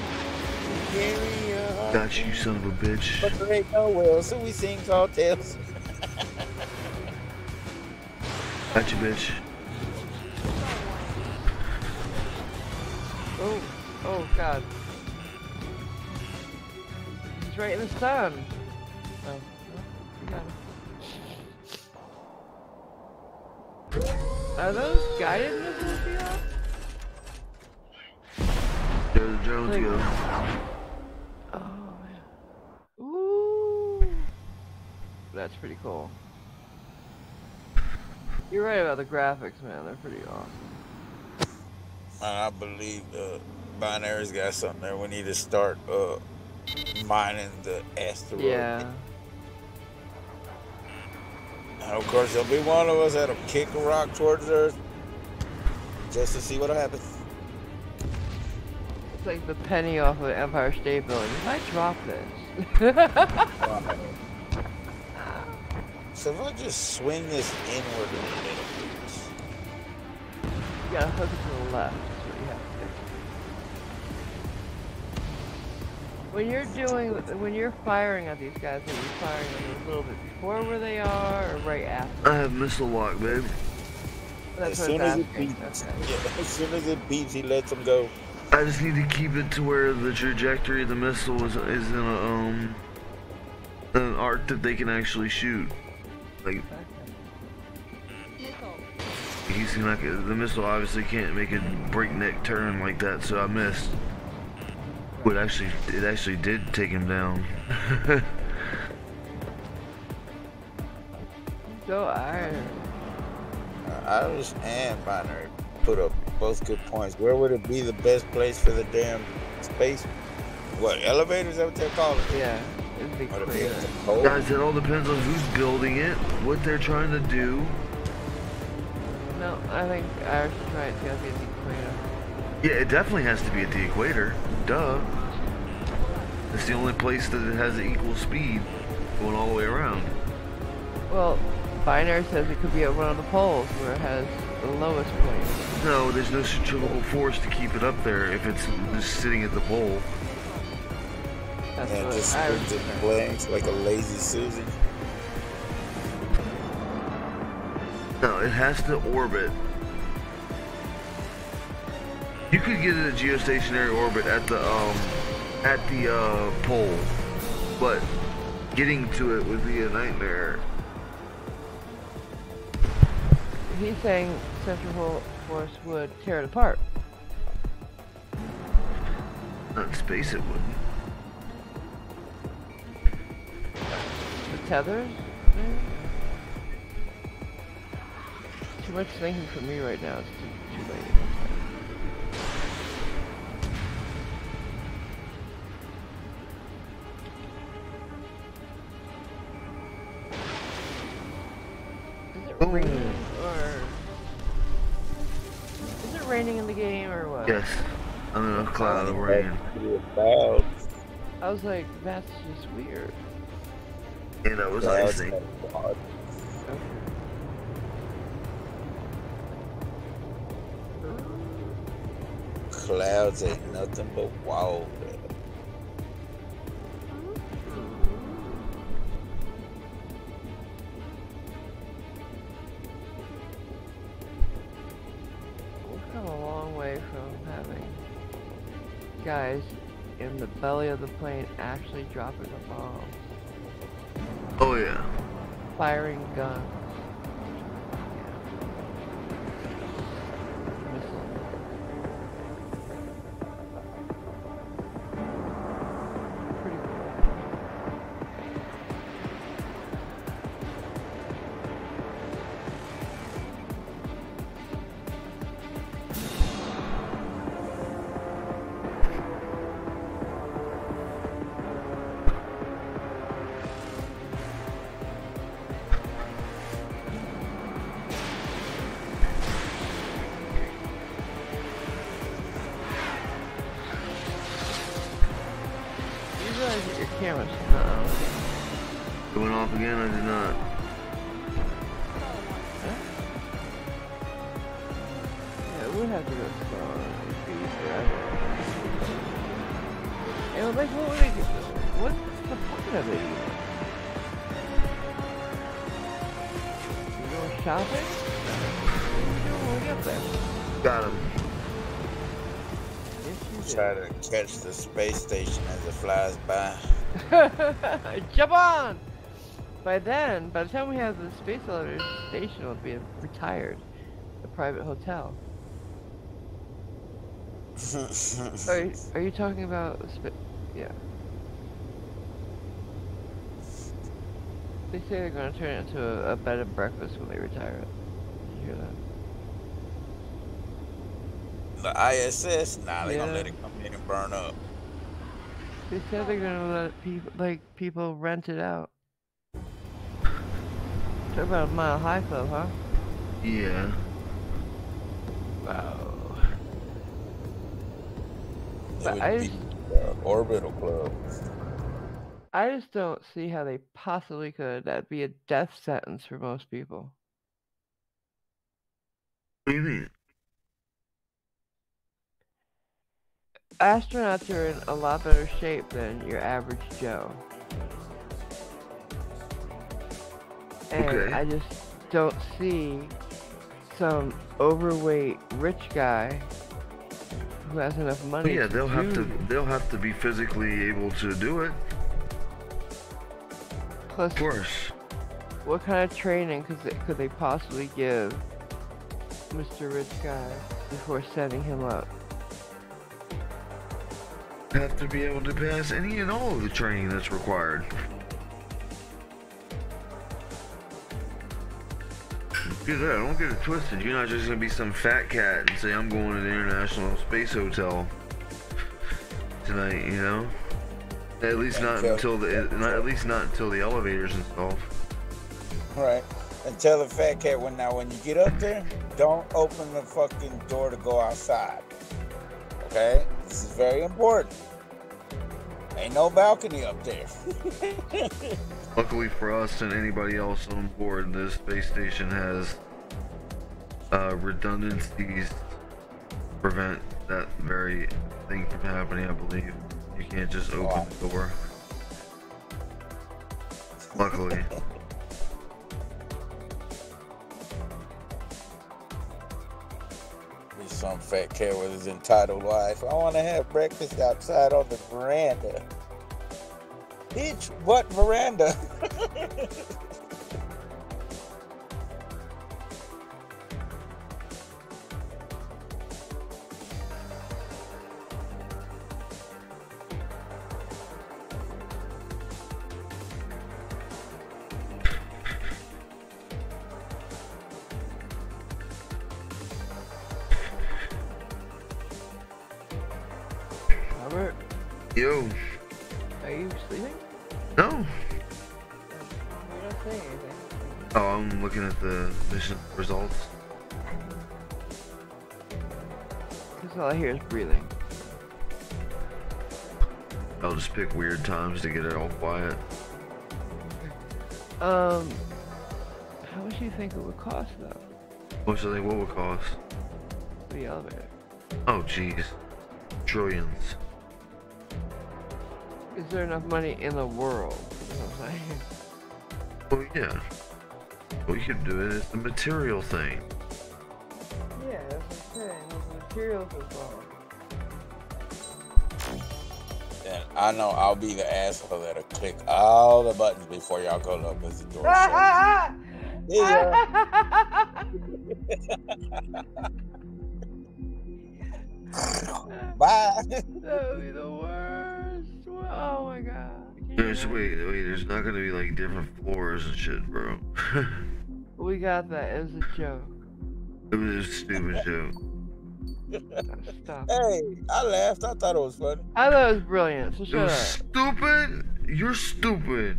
Carry a harpoon. Got you, son of a bitch. But there ain't no well, so we sing tall tales. Got you, bitch. Oh, oh god. He's right in the sun. Oh, well, Are those guided missiles you have? There the drones Like-. Oh man. Ooh. That's pretty cool. You're right about the graphics, man. They're pretty awesome. I believe the binaries got something there. We need to start uh mining the asteroid. Yeah. And of course, there'll be one of us that'll kick a rock towards Earth just to see what happens. It's like the penny off of Empire State Building. You might drop this. So if I just swing this inward a little bit. You gotta hook it to the left. That's what you have to do. When you're doing, when you're firing at these guys, you're you firing them a little bit before where they are, or right after? I have missile lock, babe. That's as soon as it asking. beeps, Okay. yeah, as soon as it beeps, he lets them go. I just need to keep it to where the trajectory of the missile is, is in a um an arc that they can actually shoot. Like he's not the missile obviously can't make a breakneck turn like that, so I missed. But actually, it actually did take him down. Go iron. Irish and binary put up both good points. Where would it be the best place for the damn space? What elevators? Is that what they're calling? it? Yeah, it'd be Would clear. at the pole? Guys, it all depends on who's building it, what they're trying to do. No, I think Irish is right. It's gotta be the equator. Yeah, it definitely has to be at the equator. Duh. It's the only place that it has equal speed going all the way around. Well, binary says it could be at one of the poles where it has the lowest point. No, there's no centrifugal force to keep it up there if it's just sitting at the pole. That's And it what just Irish spins said. and blinks like a lazy Susan. No, it has to orbit. You could get it a geostationary orbit at the um at the uh pole, but getting to it would be a nightmare. He's saying central force would tear it apart. Not space, it wouldn't. The tethers? maybe? Too much thinking for me right now. It's too, too late. Is it oh. Raining or is in the game or what? Yes, under a cloud of rain. I was like, that's just weird. And I was Clouds icing. have clouds. Clouds ain't nothing but wild. Come a long way from having guys in the belly of the plane actually dropping a bomb, Oh yeah. firing guns. Realize that your camera's not It went off again. I did not. Yeah, it would have to go slow. It'd forever. And like, what would they do? What's the point of it even? You going shopping? What are you doing when we get there? Got him. Try to catch the space station as it flies by. Jump on! By then, by the time we have the space elevator station, it'll be retired. A private hotel. Are you, are you talking about the spa- yeah? They say they're going to turn it into a, a bed and breakfast when they retire it. Did you hear that? The ISS, nah, they're gonna let it come in and burn up. They said they're going to let people like people rent it out. Talk about a mile high club, huh? Yeah. Wow. But I just, uh, orbital club. I just don't see how they possibly could. That'd be a death sentence for most people. What do you mean? Astronauts are in a lot better shape than your average Joe. And Okay. I just don't see some overweight rich guy who has enough money. yeah, they'll have to they'll have to be physically able to do it. Plus, Of course. what kind of training could they, could they possibly give Mr. Rich Guy before setting him up? Have to be able to pass any and all of the training that's required. Do that. Don't get it twisted. You're not just gonna be some fat cat and say I'm going to the International Space Hotel tonight. You know. At least not Okay. until the not, at least not until the elevator's installed. Right. And tell the fat cat when now when you get up there, don't open the fucking door to go outside. Okay? This is very important. Ain't no balcony up there. Luckily for us and anybody else on board, this space station has uh, redundancies to prevent that very thing from happening. I believe you can't just open Wow. the door. Luckily, some fat cat with his entitled wife. I want to have breakfast outside on the veranda. Bitch, what veranda? yo, are you sleeping? no. You're not saying anything. Oh, I'm looking at the mission results. Because all I hear is breathing. I'll just pick weird times to get it all quiet. Um, how much do you think it would cost though? What should they? What would cost? The elevator. Oh, jeez, trillions. Is there enough money in the world? Is what I'm saying. Well, yeah. We can do it. It's a material thing. Yeah, that's what I'm saying. The materials involved. And I know I'll be the asshole that'll click all the buttons before y'all go up as the door shuts. Yeah. Bye. That would be the worst. Oh my god. Can There's wait, wait. There's not gonna be like different floors and shit, bro. We got that. It was a joke. it was a stupid joke. Stop. Hey, I laughed. I thought it was funny. I thought it was brilliant. So It was up. stupid. You're stupid.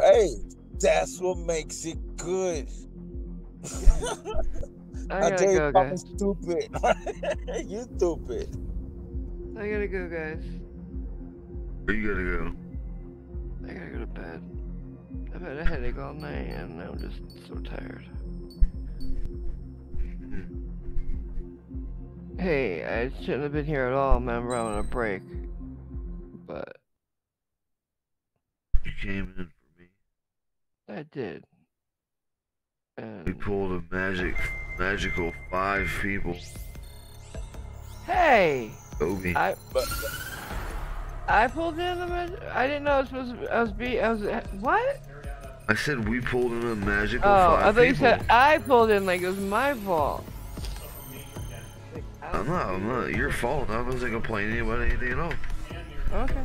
Hey, that's what makes it good. I I gotta tell you, go, I'm guys. stupid. you stupid. I gotta go, guys. Where you gotta go? I gotta go to bed. I've had a headache all night and I'm just so tired. Hey, I shouldn't have been here at all, remember I'm on a break. But You came in for me. I did. We pulled a magic, magical five people. hey! Obi. I But I pulled in the mag- I didn't know I was supposed to I was be I was what? I said we pulled in a magical Oh, I thought you said I pulled in like it was my fault. Like, I'm not. I'm not. Your fault. I wasn't complaining about anything at all. Okay.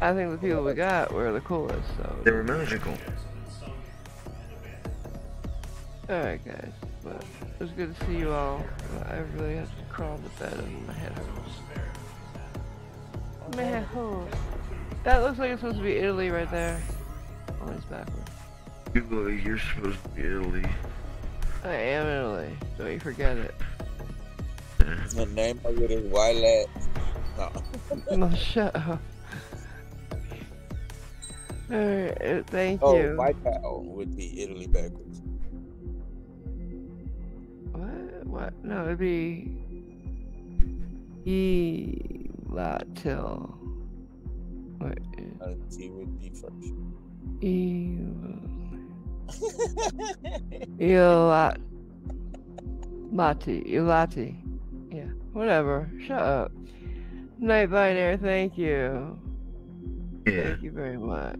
I think the people we got were the coolest, So They were magical. Alright, guys. But it was good to see you all. I really have to crawl to bed and my head hurts. My head hurts. That looks like it's supposed to be Italy right there. Oh, it's backwards. You go. You're supposed to be Italy. I am Italy. Don't you forget it. the name of it is Wylat. No. No, shut up. Alright, thank Oh, you. Whitehall would be Italy backwards. What? What? No, it'd be Elatil. What? Uh, T would be first. E. Elat. Lati, Ilati. Yeah, whatever. Shut up. Night binary, thank you. Yeah. Thank you very much.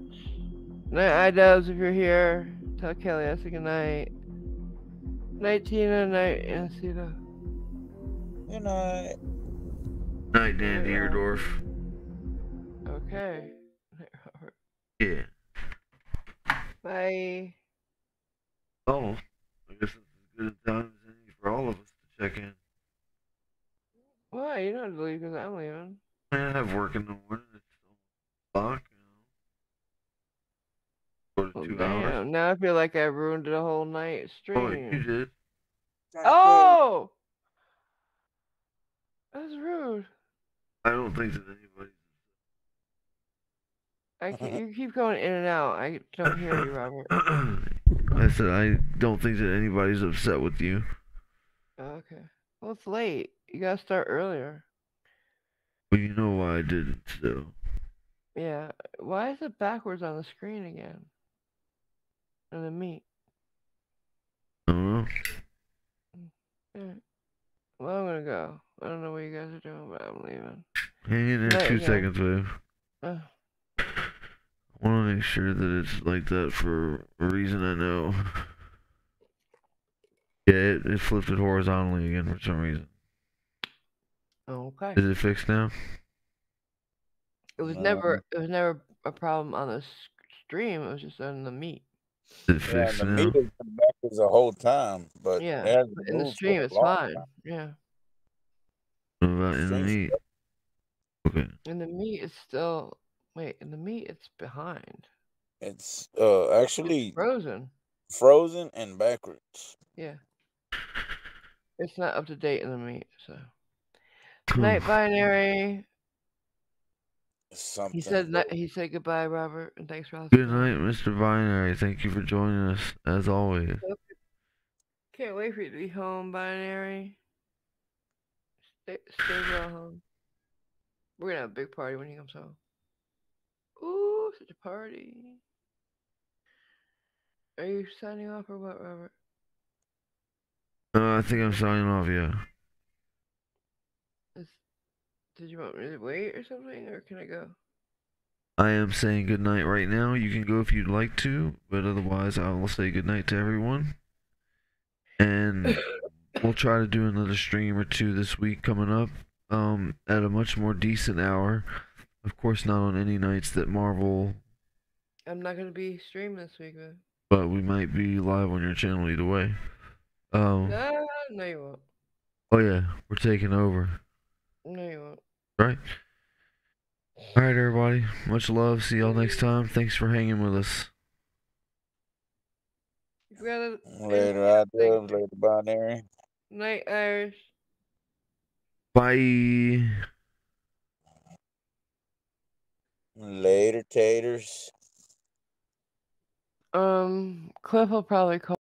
Night iDubs, if you're here. Tell Kelly I say good night. Night Tina, night Ancita. Good night. Night, Dan Dierdorf. Okay. Night, Robert. Yeah. Bye. Oh, I guess it's as good a time as any for all of us to check in. Why? You don't have to leave because I'm leaving. I have work in the morning. It's o'clock. You know. Go Well, to oh, two hours. Now I feel like I ruined the whole night stream. Oh, you stream. did. Oh! That's rude. I don't think that anybody. I keep, you keep going in and out. I don't hear you, Robert. I said I don't think that anybody's upset with you. Okay. Well, it's late. You gotta start earlier. Well, you know why I didn't. So Yeah. Why is it backwards on the screen again? And then me. I don't know. Mm. Alright. Well, I'm gonna go. I don't know what you guys are doing, but I'm leaving. Hang in there two yeah. seconds, babe. Uh, I want to make sure that it's like that for a reason I know. Yeah, it, it flipped it horizontally again for some reason. Oh, okay. Is it fixed now? It was Um, never. It was never a problem on the stream. It was just on the Meet. Is it Yeah, the now? meter's been backwards the whole time, but Yeah. it hasn't In the stream, a it's fine. time. Yeah. What about in the Meet? Okay. In the Meet, is still. Wait, in the Meet, it's behind. It's uh actually Frozen. frozen and backwards. Yeah. It's not up to date in the meat, so. Night binary. Something. He said ni- he said goodbye, Robert, and thanks for all Good night, Mr. Binary. Thank you for joining us, as always. Can't wait for you to be home, binary. Stay, stay well home. We're gonna have a big party when he comes home. Ooh, such a party. Are you signing off or what, Robert? Uh, I think I'm signing off, yeah. Is, did you want me to wait or something, or can I go? I am saying goodnight right now. You can go if you'd like to, but otherwise, I will say goodnight to everyone. And we'll try to do another stream or two this week coming up um, at a much more decent hour. Of course, not on any nights that Marvel, I'm not gonna be streaming this week, man. but we might be live on your channel either way. Um, No, no, you won't. oh yeah, we're taking over. No, you won't. Right. All right, everybody. Much love. See y'all next time. Thanks for hanging with us. You forgot to Later, I dubs, later, binary. Night, Irish. Bye. Later, taters. Um, Cliff will probably call.